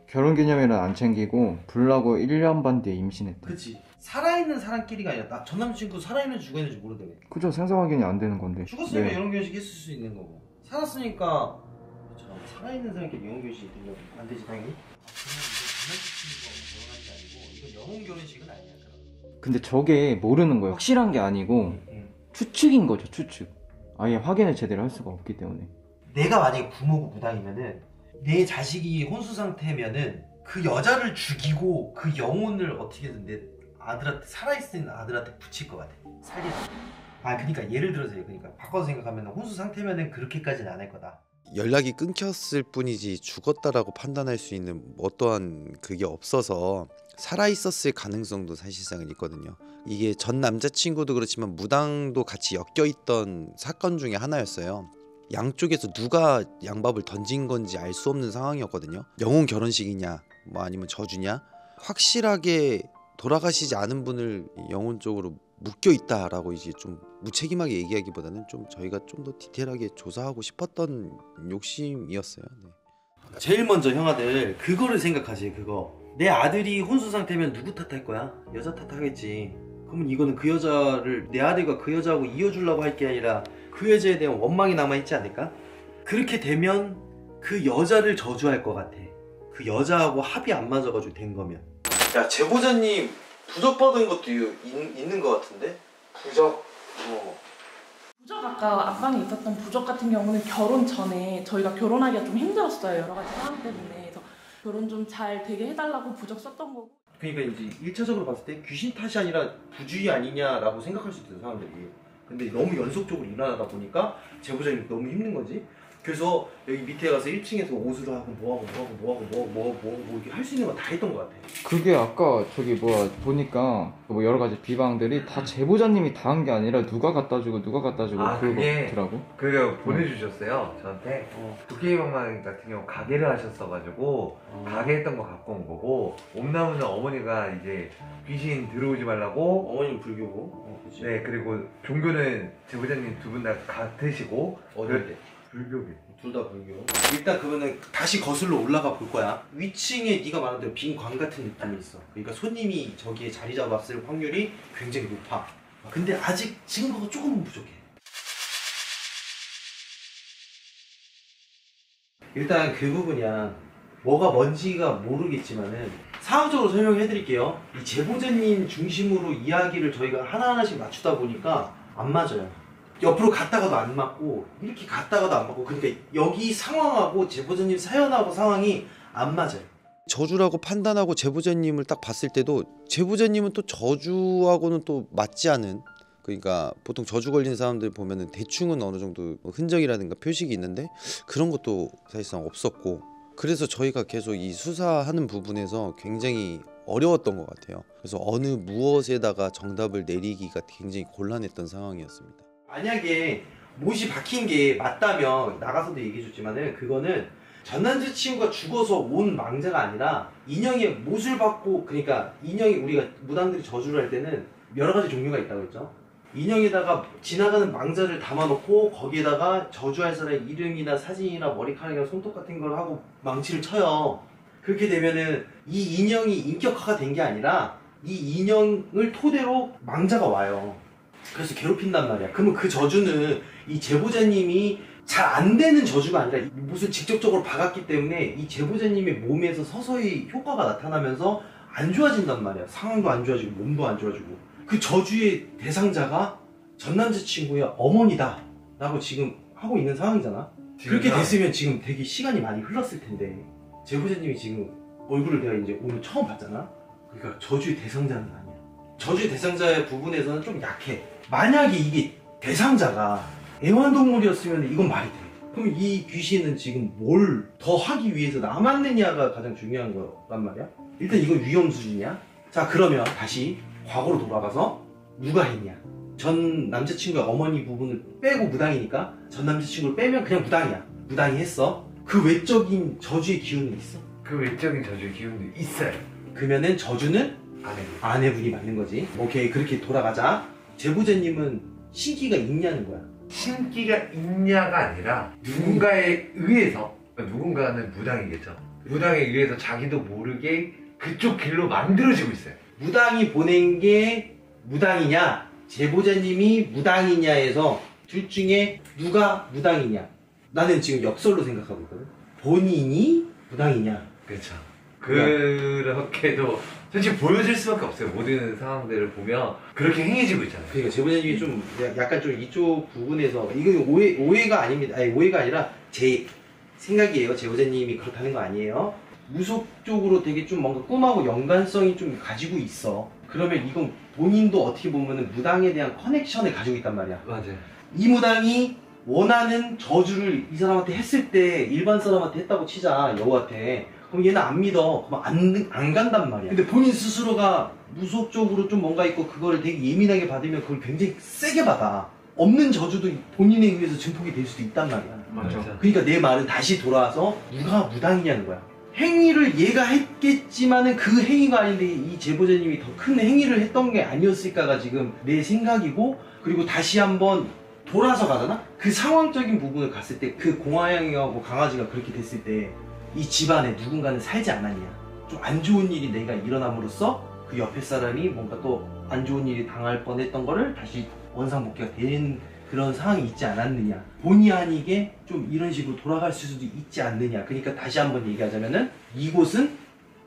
결혼 기념일은 안 챙기고 불나고 1년 반 뒤에 임신했대. 그치. 살아있는 사람끼리가 아니라 나 전 남친구 살아있는지 죽었는지 모르는데 그죠 생사 확인이 안 되는 건데. 죽었으면 네. 영혼 결혼식 했을 수 있는 거고 살았으니까 저 살아있는 사람끼리 영혼 결혼식이 되려고 안 되지 당연히. 이건 영혼 결혼식은 아니야. 근데 저게 모르는 거예요. 확실한 게 아니고 추측인 거죠 추측. 아예 확인을 제대로 할 수가 없기 때문에. 내가 만약에 부모고 무당이면은 내 자식이 혼수 상태면은 그 여자를 죽이고 그 영혼을 어떻게든 내 아들한테 살아있는 아들한테 붙일 것 같아 살려서 아 그러니까 예를 들어서요 그러니까 바꿔서 생각하면 혼수 상태면은 그렇게까지는 안 할 거다 연락이 끊겼을 뿐이지 죽었다라고 판단할 수 있는 어떠한 그게 없어서 살아 있었을 가능성도 사실상은 있거든요. 이게 전 남자친구도 그렇지만 무당도 같이 엮여 있던 사건 중에 하나였어요. 양쪽에서 누가 양밥을 던진 건지 알 수 없는 상황이었거든요. 영혼 결혼식이냐, 뭐 아니면 저주냐, 확실하게 돌아가시지 않은 분을 영혼 쪽으로 묶여 있다라고 이제 좀 무책임하게 얘기하기보다는 좀 저희가 좀 더 디테일하게 조사하고 싶었던 욕심이었어요. 네. 제일 먼저 형아들 그거를 생각하지 그거 내 아들이 혼수 상태면 누구 탓할 거야? 여자 탓하겠지 그러면 이거는 그 여자를 내 아들과 그 여자하고 이어주려고 할 게 아니라 그 여자에 대한 원망이 남아있지 않을까? 그렇게 되면 그 여자를 저주할 것 같아 그 여자하고 합이 안 맞아가지고 된 거면 야 제보자님 부적 받은 것도 있는 것 같은데? 부적 어. 부적 아까 앞방에 있었던 부적 같은 경우는 결혼 전에 저희가 결혼하기가 좀 힘들었어요 여러 가지 상황 때문에 그래서 결혼 좀 잘 되게 해달라고 부적 썼던 거고 그러니까 이제 1차적으로 봤을 때 귀신 탓이 아니라 부주의 아니냐라고 생각할 수 있어요 사람들이. 근데 너무 연속적으로 일어나다 보니까 제보자님 너무 힘든 거지 그래서 여기 밑에 가서 1층에서 옷을 하고 뭐하고 뭐하고 뭐하고 뭐하고 뭐하고 뭐하고 뭐 이렇게 할 수 있는 거다 했던 것 같아. 그게 아까 저기 뭐야 보니까 뭐 여러 가지 비방들이 다 제보자님이 다 한 게 아니라 누가 갖다 주고 누가 갖다 주고 아, 그게- 그러더라고. 그래요 보내주셨어요 저한테. 도깨비방망이 같은 경우 가게를 하셨어가지고 가게 했던 거 갖고 온 거고 옴나무는 어머니가 이제 귀신 들어오지 말라고. 어머님 불교고. 어, 그치 네 그리고 종교는 제보자님 두 분 다 같으시고 어딜 때? 불교계. 둘 다 불교. 일단 그러면 다시 거슬러 올라가 볼 거야. 위층에 네가 말한 대로 빈관 같은 느낌이 있어. 그러니까 손님이 저기에 자리 잡았을 확률이 굉장히 높아. 근데 아직 증거가 조금은 부족해. 일단 그 부분이야. 뭐가 뭔지가 모르겠지만은 상황적으로 설명해 드릴게요. 이 제보자님 중심으로 이야기를 저희가 하나하나씩 맞추다 보니까 안 맞아요 옆으로 갔다가도 안 맞고 이렇게 갔다가도 안 맞고 그러니까 여기 상황하고 제보자님 사연하고 상황이 안 맞아요 저주라고 판단하고 제보자님을 딱 봤을 때도 제보자님은 또 저주하고는 또 맞지 않은 그러니까 보통 저주 걸린 사람들 보면은 대충은 어느 정도 흔적이라든가 표식이 있는데 그런 것도 사실상 없었고 그래서 저희가 계속 이 수사하는 부분에서 굉장히 어려웠던 것 같아요. 그래서 어느 무엇에다가 정답을 내리기가 굉장히 곤란했던 상황이었습니다. 만약에 못이 박힌 게 맞다면 나가서도 얘기해줬지만은 그거는 전 남자친구가 죽어서 온 망자가 아니라 인형의 못을 받고 그러니까 인형이 우리가 무당들이 저주를 할 때는 여러 가지 종류가 있다고 했죠. 인형에다가 지나가는 망자를 담아놓고 거기에다가 저주할 사람의 이름이나 사진이나 머리카락이나 손톱 같은 걸 하고 망치를 쳐요. 그렇게 되면은 이 인형이 인격화가 된 게 아니라 이 인형을 토대로 망자가 와요. 그래서 괴롭힌단 말이야. 그러면 그 저주는 이 제보자님이 잘 안 되는 저주가 아니라 무슨 직접적으로 박았기 때문에 이 제보자님의 몸에서 서서히 효과가 나타나면서 안 좋아진단 말이야. 상황도 안 좋아지고 몸도 안 좋아지고. 그 저주의 대상자가 전 남자친구의 어머니다. 라고 지금 하고 있는 상황이잖아. 그렇게 됐으면 지금 되게 시간이 많이 흘렀을 텐데 제보자님이 지금 얼굴을 내가 이제 오늘 처음 봤잖아. 그러니까 저주의 대상자는 아니야. 저주의 대상자의 부분에서는 좀 약해. 만약에 이게 대상자가 애완동물이었으면 이건 말이 돼. 그럼 이 귀신은 지금 뭘 더 하기 위해서 남았느냐가 가장 중요한 거란 말이야. 일단 이건 위험 수준이야. 자 그러면 다시 과거로 돌아가서 누가 했냐. 전 남자친구의 어머니 부분을 빼고 무당이니까 전 남자친구를 빼면 그냥 무당이야. 무당이 했어. 그 외적인 저주의 기운은 있어? 그 외적인 저주의 기운도 있어요. 그러면은 저주는 안에. 아내분이 맞는 거지. 오케이 그렇게 돌아가자. 제보자님은 신기가 있냐는 거야. 신기가 있냐가 아니라 누군가에 의해서 누군가는 무당이겠죠. 무당에 의해서 자기도 모르게 그쪽 길로 만들어지고 있어요. 무당이 보낸 게 무당이냐, 제보자님이 무당이냐에서 둘 중에 누가 무당이냐. 나는 지금 역설로 생각하고 있거든. 본인이 무당이냐. 그렇죠. 그렇게도 솔직히 보여질 수밖에 없어요. 모든 상황들을 보면 그렇게 행해지고 있잖아요. 그러니까 제보자님이 좀 약간 좀 이쪽 부분에서 이건 오해 오해가 아닙니다. 아니 오해가 아니라 제 생각이에요. 제보자님이 그렇다는 거 아니에요. 무속적으로 되게 좀 뭔가 꿈하고 연관성이 좀 가지고 있어. 그러면 이건 본인도 어떻게 보면은 무당에 대한 커넥션을 가지고 있단 말이야. 맞아요. 이 무당이 원하는 저주를 이 사람한테 했을 때 일반 사람한테 했다고 치자 여우한테 그럼 얘는 안 믿어 그럼 안, 안 간단 말이야 근데 본인 스스로가 무속적으로 좀 뭔가 있고 그거를 되게 예민하게 받으면 그걸 굉장히 세게 받아 없는 저주도 본인에 의해서 증폭이 될 수도 있단 말이야 맞죠. 그러니까 내 말은 다시 돌아와서 누가 무당이냐는 거야. 행위를 얘가 했겠지만은 그 행위가 아닌데 이 제보자님이 더 큰 행위를 했던 게 아니었을까가 지금 내 생각이고 그리고 다시 한번 돌아서 가잖아? 그 상황적인 부분을 갔을 때 그 공화양이하고 강아지가 그렇게 됐을 때 이 집안에 누군가는 살지 않았냐. 좀 안 좋은 일이 내가 일어남으로써 그 옆에 사람이 뭔가 또 안 좋은 일이 당할 뻔했던 거를 다시 원상복귀가 된 그런 상황이 있지 않았느냐. 본의 아니게 좀 이런 식으로 돌아갈 수도 있지 않느냐. 그러니까 다시 한번 얘기하자면은 이곳은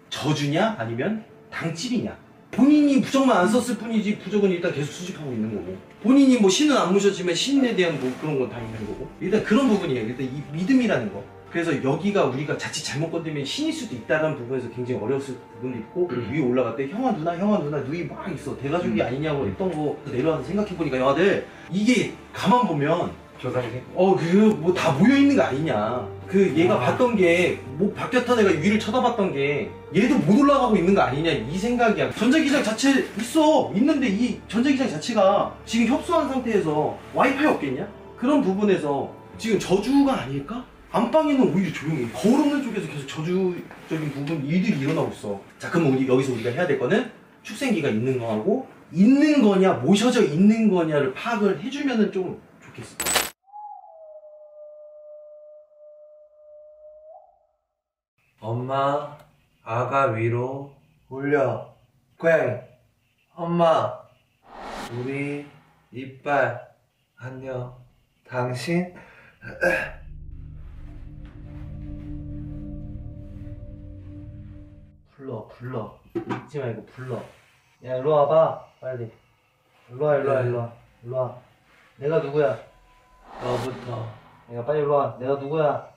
저주냐 아니면 당집이냐. 본인이 부적만 안 썼을 뿐이지 부적은 일단 계속 수집하고 있는 거고 본인이 뭐 신은 안 모셨지만 신에 대한 뭐 그런 건 다 있는 거고 일단 그런 부분이에요 일단 이 믿음이라는 거 그래서 여기가 우리가 자칫 잘못 건드리면 신일 수도 있다는 부분에서 굉장히 어려웠을 부분도 있고 그리고 위에 올라갈 때 형아 누나 형아 누나 누이 막 있어 대가족이 아니냐고 했던 거 내려와서 생각해보니까 영화들 이게 가만 보면 조상생. 어, 그, 뭐 다 모여있는 거 아니냐. 그, 얘가 봤던 게, 뭐 바뀌었던 애가 위를 쳐다봤던 게, 얘도 못 올라가고 있는 거 아니냐, 이 생각이야. 전자기장 자체 있어! 있는데 이 전자기장 자체가 지금 협소한 상태에서 와이파이 없겠냐? 그런 부분에서 지금 저주가 아닐까? 안방에는 오히려 조용해. 거울 없는 쪽에서 계속 저주적인 부분, 일들이 일어나고 있어. 자, 그럼 우리, 여기서 우리가 해야 될 거는 축생기가 있는 거하고, 있는 거냐, 모셔져 있는 거냐를 파악을 해주면은 좀 좋겠어. 엄마, 아가 위로 올려. 고양이. 엄마, 우리 이빨 안녕. 당신 불러, 불러. 잊지 말고 불러. 야, 일로 와봐. 빨리. 일로 와, 일로 와, 일로 와. 일로 와. 내가 누구야? 너부터 내가 빨리 일로 와. 내가 누구야?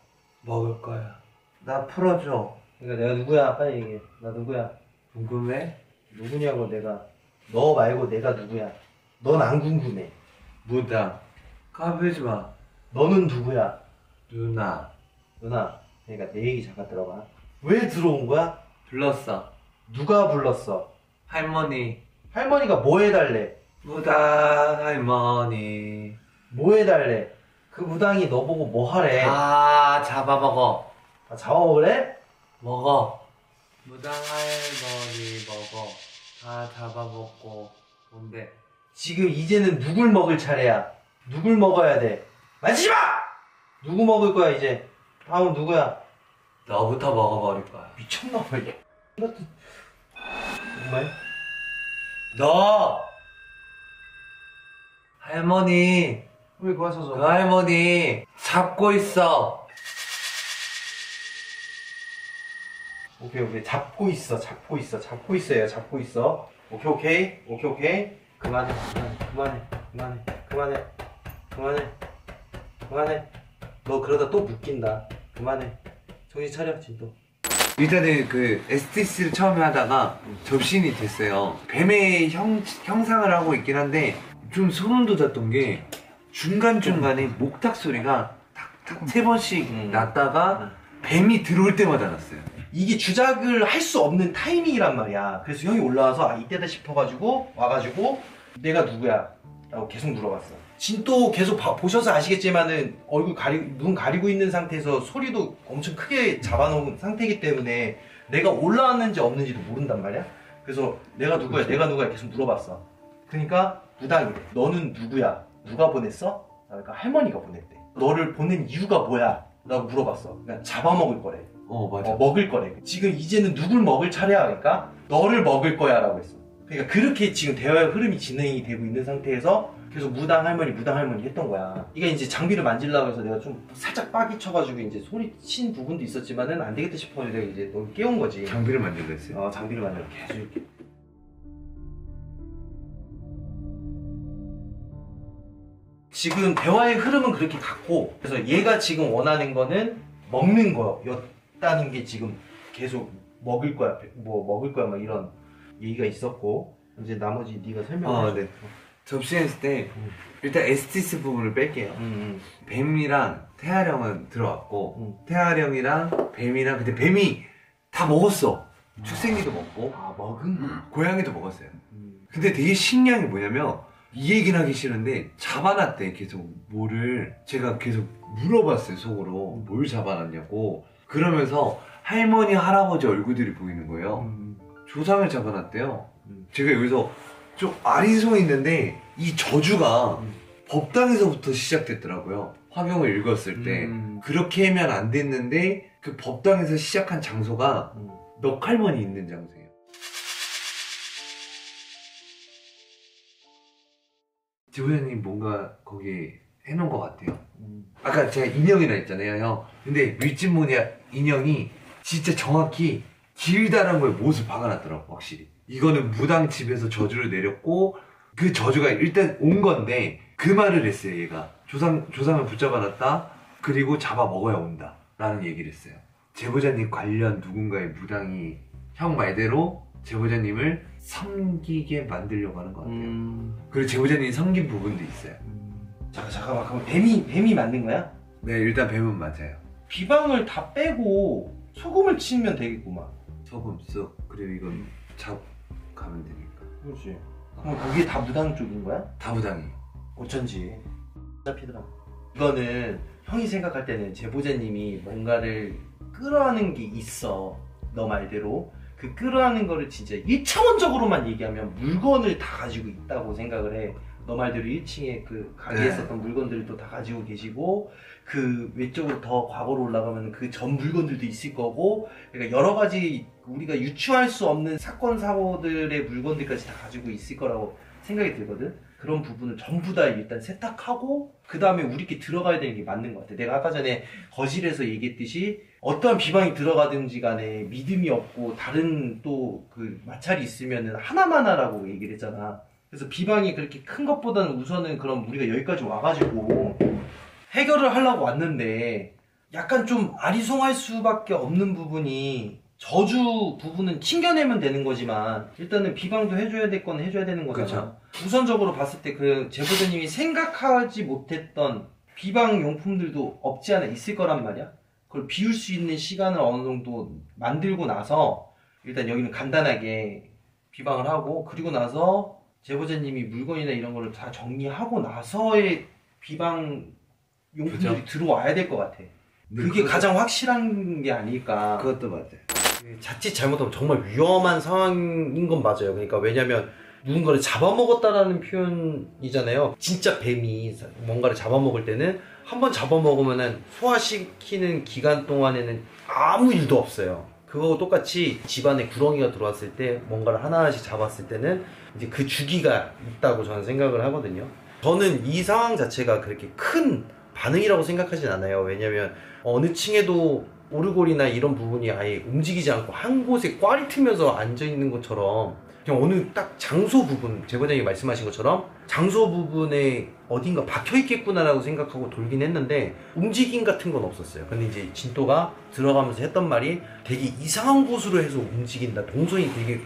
먹을 거야. 나 풀어줘. 그러니까 내가 누구야? 빨리 얘기해. 나 누구야? 궁금해? 누구냐고 내가. 너 말고 내가 누구야? 넌 안 궁금해. 무당. 까불지 마. 너는 누구야? 누나. 누나. 그러니까 내 얘기 잠깐 들어봐. 왜 들어온 거야? 불렀어. 누가 불렀어? 할머니. 할머니가 뭐 해달래? 무당 할머니. 뭐 해달래? 그 무당이 너 보고 뭐 하래? 다 잡아먹어. 아, 잡아먹으래? 먹어. 무당 할머니 먹어. 다 잡아먹고. 뭔데? 지금 이제는 누굴 먹을 차례야? 누굴 먹어야 돼? 만지지 마! 누구 먹을 거야 이제? 다음 누구야? 너부터 먹어버릴 거야. 미쳤나봐 이게 정말? 너! 할머니. 왜 그거 하셔서 그 할머니 잡고 있어. 오케이 오케이 잡고 있어 잡고 있어 잡고 있어 요 잡고 있어 오케이 오케이 오케이 오케이 그만해 그만해 그만해 그만해 그만해 그만해 너 그러다 또 묶인다 그만해 정신 차려 진또 일단은 그 STC를 처음에 하다가 접신이 됐어요. 뱀의 형, 형상을 하고 있긴 한데 좀 소름 돋았던 게 중간중간에 목탁 소리가 탁탁 세 번씩 음. 났다가 뱀이 들어올 때마다 났어요. 이게 주작을 할 수 없는 타이밍이란 말이야. 그래서 형이 올라와서 아 이때다 싶어가지고 와가지고 내가 누구야? 라고 계속 물어봤어. 진또 계속 봐- 보셔서 아시겠지만은 얼굴 가리, 눈 가리고 있는 상태에서 소리도 엄청 크게 잡아놓은 상태이기 때문에 내가 올라왔는지 없는지도 모른단 말이야. 그래서 내가 누구야, 내가 누구야 계속 물어봤어. 그러니까 무당이래. 너는 누구야? 누가 보냈어? 그러니까 할머니가 보냈대. 너를 보낸 이유가 뭐야? 라고 물어봤어. 그러니까 잡아먹을 거래. 어 맞아. 어, 먹을 거래. 지금 이제는 누굴 먹을 차례야. 그러니까 너를 먹을 거야. 라고 했어. 그러니까 그렇게 지금 대화의 흐름이 진행이 되고 있는 상태에서 계속 무당 할머니, 무당 할머니 했던 거야. 이게 이제 장비를 만지려고 해서 내가 좀 살짝 빡이 쳐가지고 이제 소리 친 부분도 있었지만은 안 되겠다 싶어서 내가 이제 너 깨운 거지. 장비를 만들고 했어요. 어, 장비를 만들어 계속 이렇게. 지금 대화의 흐름은 그렇게 갔고 그래서 얘가 지금 원하는 거는 먹는 거였다는 게 지금 계속 먹을 거야 뭐 먹을 거야 막 이런 얘기가 있었고 이제 나머지 네가 설명해 아, 줘. 네. 접신했을 때 일단 에스티스 부분을 뺄게요. 음, 뱀이랑 태아령은 들어왔고 음. 태아령이랑 뱀이랑 근데 뱀이 다 먹었어. 축생기도 먹고 아 먹은 거. 고양이도 먹었어요. 음. 근데 되게 신기한 게 뭐냐면 이 얘기는 하기 싫은데 잡아놨대 계속 뭐를 제가 계속 물어봤어요 속으로 뭘 잡아놨냐고 그러면서 할머니 할아버지 얼굴들이 보이는 거예요 음. 조상을 잡아놨대요 음. 제가 여기서 좀 아리송이 있는데 이 저주가 음. 법당에서부터 시작됐더라고요 화경을 읽었을 때 음. 그렇게 하면 안 됐는데 그 법당에서 시작한 장소가 음. 넉할머니 있는 장소예요 지부장님 뭔가 거기 해놓은 것 같아요. 음. 아까 제가 인형이라 했잖아요, 형. 근데 윗집모니 인형이 진짜 정확히 길다란 거에 못을 박아놨더라고, 확실히. 이거는 무당 집에서 저주를 내렸고, 그 저주가 일단 온 건데, 그 말을 했어요, 얘가. 조상, 조상을 붙잡아놨다, 그리고 잡아 먹어야 온다. 라는 얘기를 했어요. 제보자님 관련 누군가의 무당이 형 말대로 제보자님을 섬기게 만들려고 하는 것 같아요. 음. 그리고 제보자님이 섬긴 부분도 있어요. 잠깐 잠깐만 그럼 뱀이 뱀이 만든 거야? 네, 일단 뱀은 맞아요. 비방을 다 빼고 소금을 치면 되겠구만. 쑥 그리고 이건 잡 가면 되니까. 그렇지. 그럼 그게 다 무당 쪽인 거야? 다부당이. 어쩐지 잡히더라. 이거는 형이 생각할 때는 제보자님이 뭔가를 끌어안는 게 있어. 너 말대로. 그 끌어안는 거를 진짜 1차원적으로만 얘기하면 물건을 다 가지고 있다고 생각을 해. 너 말대로 1층에 그 가게에 네. 있었던 물건들도 다 가지고 계시고 그 외쪽으로 더 과거로 올라가면 그 전 물건들도 있을 거고 그러니까 여러 가지 우리가 유추할 수 없는 사건 사고들의 물건들까지 다 가지고 있을 거라고 생각이 들거든. 그런 부분을 전부 다 일단 세탁하고 그 다음에 우리끼리 들어가야 되는 게 맞는 것 같아. 내가 아까 전에 거실에서 얘기했듯이 어떠한 비방이 들어가든지 간에 믿음이 없고 다른 또 그 마찰이 있으면은 하나만 하라고 얘기를 했잖아. 그래서 비방이 그렇게 큰 것보다는 우선은 그럼 우리가 여기까지 와가지고 해결을 하려고 왔는데 약간 좀 아리송할 수밖에 없는 부분이 저주 부분은 튕겨내면 되는 거지만 일단은 비방도 해줘야 될 건 해줘야 되는 거잖아. 우선적으로 봤을 때 그 제보자님이 생각하지 못했던 비방 용품들도 없지 않아 있을 거란 말이야. 그걸 비울 수 있는 시간을 어느 정도 만들고 나서 일단 여기는 간단하게 비방을 하고 그리고 나서 제보자님이 물건이나 이런 거를 다 정리하고 나서의 비방 용품들이 들어와야 될 것 같아. 그게 가장 확실한 게 아닐까. 그것도 맞아요. 자칫 잘못하면 정말 위험한 상황인 건 맞아요. 그러니까 왜냐면 누군가를 잡아먹었다라는 표현이잖아요. 진짜 뱀이 뭔가를 잡아먹을 때는 한 번 잡아먹으면은 소화시키는 기간 동안에는 아무 일도 없어요. 그거하고 똑같이 집안에 구렁이가 들어왔을 때 뭔가를 하나하나씩 잡았을 때는 이제 그 주기가 있다고 저는 생각을 하거든요. 저는 이 상황 자체가 그렇게 큰 반응이라고 생각하진 않아요. 왜냐면 어느 층에도 오르골이나 이런 부분이 아예 움직이지 않고 한 곳에 꽈리 트면서 앉아 있는 것처럼 그냥 어느 딱 장소 부분 제보자님이 말씀하신 것처럼 장소 부분에 어딘가 박혀 있겠구나라고 생각하고 돌긴 했는데 움직임 같은 건 없었어요. 근데 이제 진또가 들어가면서 했던 말이 되게 이상한 곳으로 해서 움직인다. 동선이 되게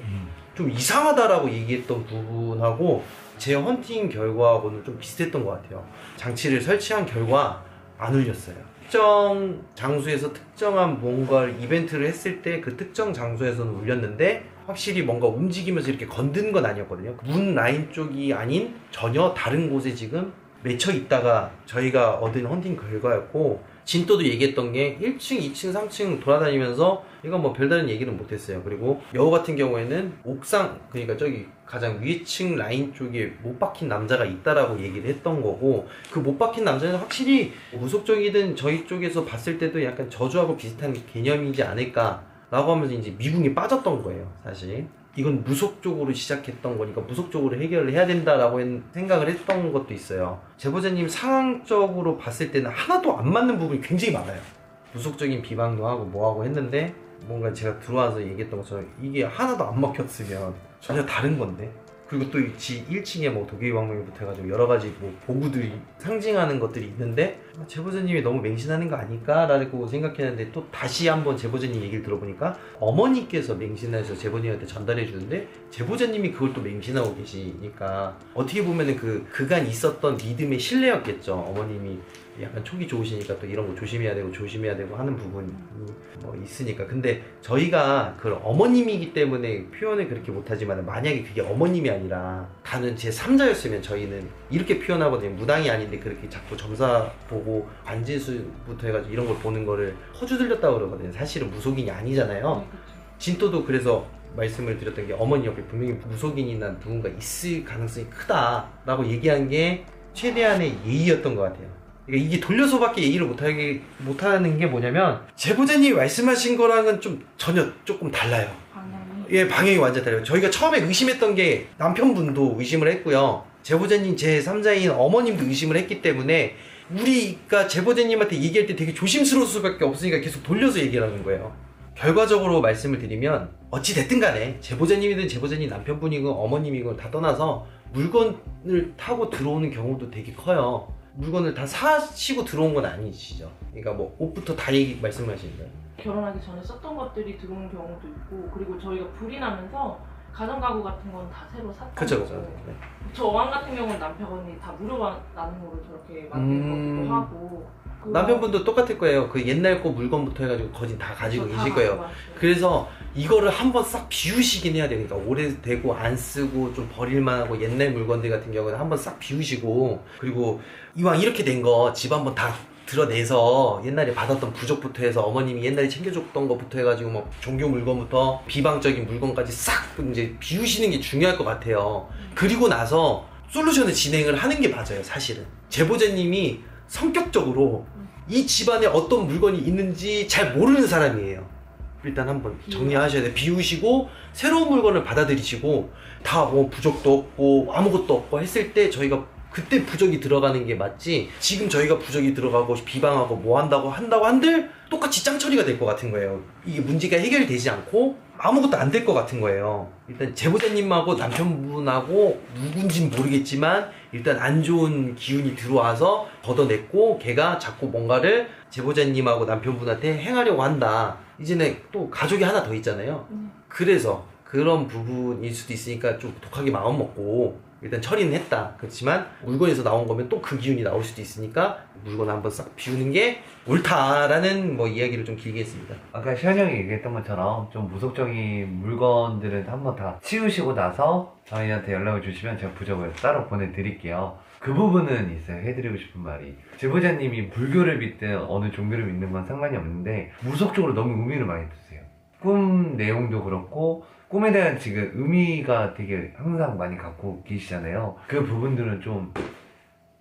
좀 이상하다라고 얘기했던 부분하고 제 헌팅 결과하고는 좀 비슷했던 것 같아요. 장치를 설치한 결과 안 울렸어요. 특정 장소에서 특정한 뭔가 이벤트를 했을 때 그 특정 장소에서는 울렸는데 확실히 뭔가 움직이면서 이렇게 건드는 건 아니었거든요. 문 라인 쪽이 아닌 전혀 다른 곳에 지금 맺혀 있다가 저희가 얻은 헌팅 결과였고 진또도 얘기했던 게 1층, 2층, 3층 돌아다니면서 이건 뭐 별다른 얘기는 못했어요. 그리고 여우 같은 경우에는 옥상 그러니까 저기 가장 위층 라인 쪽에 못 박힌 남자가 있다라고 얘기를 했던 거고 그 못 박힌 남자는 확실히 무속적이든 저희 쪽에서 봤을 때도 약간 저주하고 비슷한 개념이지 않을까 라고 하면서 이제 미궁에 빠졌던 거예요. 사실. 이건 무속적으로 시작했던 거니까 무속적으로 해결을 해야 된다라고 했- 생각을 했던 것도 있어요. 제보자님 상황적으로 봤을 때는 하나도 안 맞는 부분이 굉장히 많아요. 무속적인 비방도 하고 뭐하고 했는데 뭔가 제가 들어와서 얘기했던 것처럼 이게 하나도 안 먹혔으면 전혀 다른 건데 그리고 또 지 1층에 뭐 도계위 왕명부터 해가지고 여러 가지 뭐 보구들이 상징하는 것들이 있는데 아, 제보자님이 너무 맹신하는 거 아닐까라고 생각했는데 또 다시 한번 제보자님 얘기를 들어보니까 어머니께서 맹신해서 제보자님한테 전달해 주는데 제보자님이 그걸 또 맹신하고 계시니까 어떻게 보면은 그 그간 있었던 믿음의 신뢰였겠죠. 어머님이 약간 촉이 좋으시니까 또 이런 거 조심해야 되고 조심해야 되고 하는 부분이 뭐 있으니까. 근데 저희가 그 어머님이기 때문에 표현을 그렇게 못하지만 만약에 그게 어머님이 아니라 다른 제 3자였으면 저희는 이렇게 표현하거든요. 무당이 아닌데 그렇게 자꾸 점사 보고 관진수부터 해가지고 이런 걸 보는 거를 허주 들렸다고 그러거든요 사실은 무속인이 아니잖아요 진또도 그래서 말씀을 드렸던 게 어머니 옆에 분명히 무속인이나 누군가 있을 가능성이 크다라고 얘기한 게 최대한의 예의였던 것 같아요. 그러니까 이게 돌려서밖에 얘기를 못하게 못하는 게 뭐냐면 제보자님이 말씀하신 거랑은 좀 전혀 조금 달라요. 방향이 예, 방향이 완전 달라요. 저희가 처음에 의심했던 게 남편분도 의심을 했고요. 제보자님 제 3자인 어머님도 의심을 했기 때문에 우리가 제보자님한테 얘기할 때 되게 조심스러울 수밖에 없으니까 계속 돌려서 얘기를 하는 거예요. 결과적으로 말씀을 드리면 어찌 됐든 간에 제보자님이든 제보자님 남편분이건 어머님이건 다 떠나서 물건을 타고 들어오는 경우도 되게 커요. 물건을 다 사시고 들어온 건 아니시죠. 그러니까 뭐 옷부터 다 얘기 말씀하시는 거예요. 결혼하기 전에 썼던 것들이 들어온 경우도 있고 그리고 저희가 불이 나면서 가전가구 같은 건 다 새로 샀던 그쵸 그쵸. 네. 저 어항 같은 경우는 남편이 다 무료 나눔으로 저렇게 만든 음. 거기도 하고 그거- 남편분도 똑같을 거예요. 그 옛날 거 물건부터 해가지고 거진 다 가지고 다 계실 거예요. 왔어요. 그래서 이거를 한번 싹 비우시긴 해야 되니까 오래되고 안 쓰고 좀 버릴만하고 옛날 물건들 같은 경우는 한번 싹 비우시고 그리고 이왕 이렇게 된 거 집 한번 다 드러내서 옛날에 받았던 부적부터 해서 어머님이 옛날에 챙겨줬던 것부터 해가지고 뭐 종교 물건부터 비방적인 물건까지 싹 이제 비우시는 게 중요할 것 같아요. 그리고 나서 솔루션을 진행을 하는 게 맞아요, 사실은. 제보자님이 성격적으로 이 집안에 어떤 물건이 있는지 잘 모르는 사람이에요. 일단 한번 정리하셔야 돼요. 비우시고 새로운 물건을 받아들이시고 다 뭐 부적도 없고 아무것도 없고 했을 때 저희가 그때 부적이 들어가는 게 맞지 지금 저희가 부적이 들어가고 비방하고 뭐 한다고 한다고 한들 똑같이 짱 처리가 될 것 같은 거예요. 이게 문제가 해결되지 않고 아무것도 안 될 것 같은 거예요. 일단 제보자님하고 남편분하고 누군진 모르겠지만 일단 안 좋은 기운이 들어와서 걷어냈고 걔가 자꾸 뭔가를 제보자님하고 남편분한테 행하려고 한다. 이제는 또 가족이 하나 더 있잖아요. 음. 그래서 그런 부분일 수도 있으니까 좀 독하게 마음 먹고 일단 처리는 했다. 그렇지만 물건에서 나온 거면 또 그 기운이 나올 수도 있으니까 물건 한번 싹 비우는 게 옳다라는 뭐 이야기를 좀 길게 했습니다. 아까 시현 형이 얘기했던 것처럼 좀 무속적인 물건들은 한번 다 치우시고 나서 저희한테 연락을 주시면 제가 부적을 따로 보내드릴게요. 그 부분은 있어요. 해드리고 싶은 말이. 제보자님이 불교를 믿든 어느 종교를 믿는 건 상관이 없는데 무속적으로 너무 의미를 많이 두세요. 꿈 내용도 그렇고 꿈에 대한 지금 의미가 되게 항상 많이 갖고 계시잖아요. 그 부분들은 좀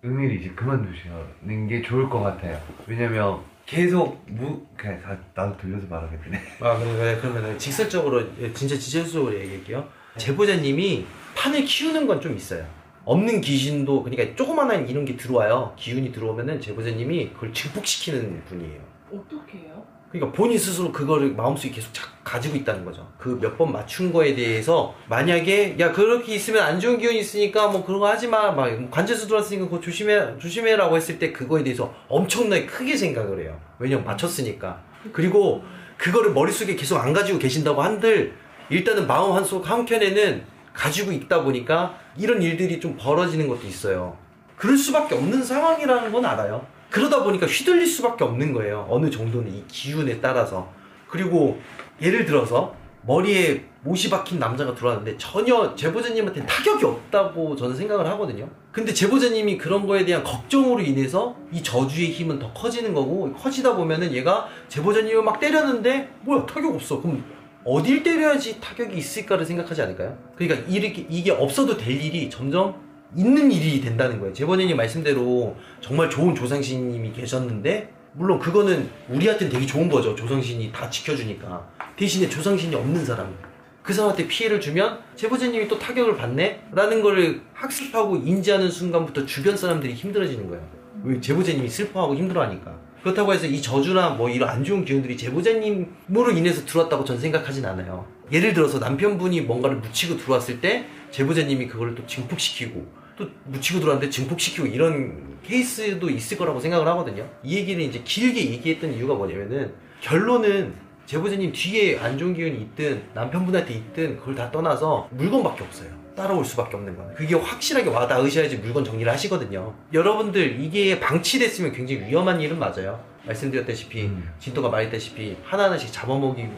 의미를 이제 그만두시는 게 좋을 것 같아요. 왜냐면 계속 무 그냥 다 나도 들려서 말하겠네. 아 그래 그래 그러면 직설적으로 예, 진짜 직설적으로 얘기할게요. 제보자님이 판을 키우는 건 좀 있어요. 없는 귀신도 그러니까 조그마한 이런 게 들어와요. 기운이 들어오면은 제보자님이 그걸 증폭시키는 분이에요. 어떻게 해요? 그러니까 본인 스스로 그거를 마음속에 계속 자- 가지고 있다는 거죠. 그 몇 번 맞춘 거에 대해서 만약에 야 그렇게 있으면 안 좋은 기운이 있으니까 뭐 그런 거 하지 마. 막 관제수 들어왔으니까 그거 조심해 조심해라고 했을 때 그거에 대해서 엄청나게 크게 생각을 해요. 왜냐면 맞췄으니까. 그리고 그거를 머릿속에 계속 안 가지고 계신다고 한들 일단은 마음 한속 한켠에는 가지고 있다 보니까 이런 일들이 좀 벌어지는 것도 있어요. 그럴 수밖에 없는 상황이라는 건 알아요. 그러다 보니까 휘둘릴 수밖에 없는 거예요. 어느 정도는 이 기운에 따라서. 그리고 예를 들어서 머리에 못이 박힌 남자가 들어왔는데 전혀 제보자님한테 타격이 없다고 저는 생각을 하거든요. 근데 제보자님이 그런 거에 대한 걱정으로 인해서 이 저주의 힘은 더 커지는 거고 커지다 보면은 얘가 제보자님을 막 때렸는데 뭐야 타격 없어. 그럼 어딜 때려야지 타격이 있을까를 생각하지 않을까요? 그러니까 이렇게 이게 없어도 될 일이 점점 있는 일이 된다는 거예요. 제보자님 말씀대로 정말 좋은 조상신님이 계셨는데 물론 그거는 우리한테는 되게 좋은 거죠. 조상신이 다 지켜주니까 대신에 조상신이 없는 사람 그 사람한테 피해를 주면 제보자님이 또 타격을 받네? 라는 거를 학습하고 인지하는 순간부터 주변 사람들이 힘들어지는 거예요. 왜 제보자님이 슬퍼하고 힘들어하니까. 그렇다고 해서 이 저주나 뭐 이런 안 좋은 기운들이 제보자님으로 인해서 들어왔다고 전 생각하진 않아요. 예를 들어서 남편분이 뭔가를 묻히고 들어왔을 때 제보자님이 그걸 또 증폭시키고 또 묻히고 들어왔는데 증폭시키고 이런 케이스도 있을 거라고 생각을 하거든요. 이 얘기를 이제 길게 얘기했던 이유가 뭐냐면은 결론은 제보자님 뒤에 안 좋은 기운이 있든 남편분한테 있든 그걸 다 떠나서 물건밖에 없어요. 따라올 수밖에 없는 거예요. 그게 확실하게 와 닿으셔야지 물건 정리를 하시거든요. 여러분들 이게 방치됐으면 굉장히 위험한 일은 맞아요. 말씀드렸다시피 진도가 말했다시피 하나하나씩 잡아먹기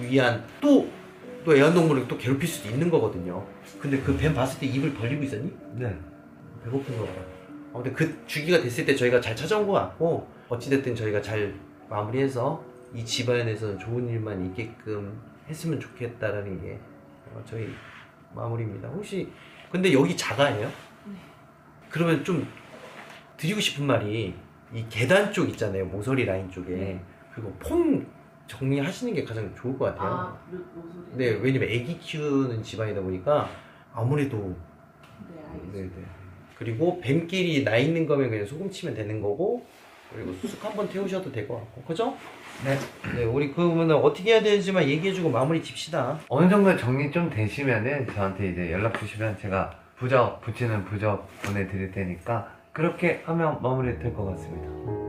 위한 또, 또 애완동물을 또 괴롭힐 수도 있는 거거든요. 근데 그 뱀 봤을 때 입을 벌리고 있었니? 네. 배고픈 거 봐. 아무튼 그 주기가 됐을 때 저희가 잘 찾아온 것 같고 어찌됐든 저희가 잘 마무리해서 이 집안에서 좋은 일만 있게끔 했으면 좋겠다라는 게 어, 저희 마무리입니다. 혹시 근데 여기 자가예요? 네. 그러면 좀 드리고 싶은 말이 이 계단 쪽 있잖아요 모서리 라인 쪽에 네. 그거 폰 정리하시는 게 가장 좋을 것 같아요. 아, 뭐, 모서리. 네, 왜냐면 아기 키우는 집안이다 보니까 아무래도 네, 알겠습니다. 네네. 그리고 뱀끼리 나 있는 거면 그냥 소금 치면 되는 거고 그리고 수숙 한번 태우셔도 될 것 같고 그죠? 네. 네 우리 그러면 어떻게 해야 되는지만 얘기해주고 마무리 집시다 어느 정도 정리 좀 되시면은 저한테 이제 연락 주시면 제가 부적 붙이는 부적 보내드릴 테니까 그렇게 하면 마무리 될 것 같습니다.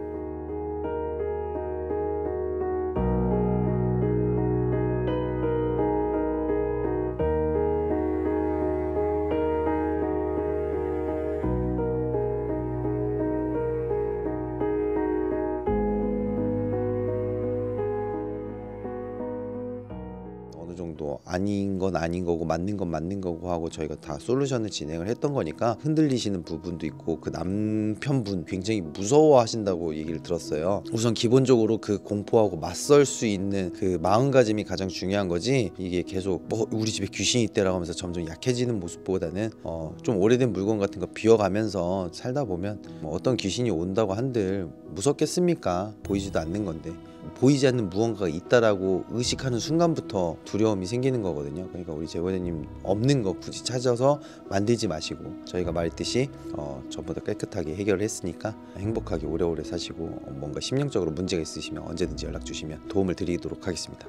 건 아닌 거고 맞는 건 맞는 거고 하고 저희가 다 솔루션을 진행을 했던 거니까 흔들리시는 부분도 있고 그 남편분 굉장히 무서워하신다고 얘기를 들었어요. 우선 기본적으로 그 공포하고 맞설 수 있는 그 마음가짐이 가장 중요한 거지 이게 계속 뭐 우리 집에 귀신이 있대라고 하면서 점점 약해지는 모습보다는 어, 좀 오래된 물건 같은 거 비워가면서 살다 보면 뭐 어떤 귀신이 온다고 한들 무섭겠습니까? 보이지도 않는 건데 보이지 않는 무언가가 있다라고 의식하는 순간부터 두려움이 생기는 거거든요. 그러니까 우리 제보자님 없는 거 굳이 찾아서 만들지 마시고 저희가 말했듯이 어, 전부 다 깨끗하게 해결을 했으니까 행복하게 오래오래 사시고 어, 뭔가 심령적으로 문제가 있으시면 언제든지 연락 주시면 도움을 드리도록 하겠습니다.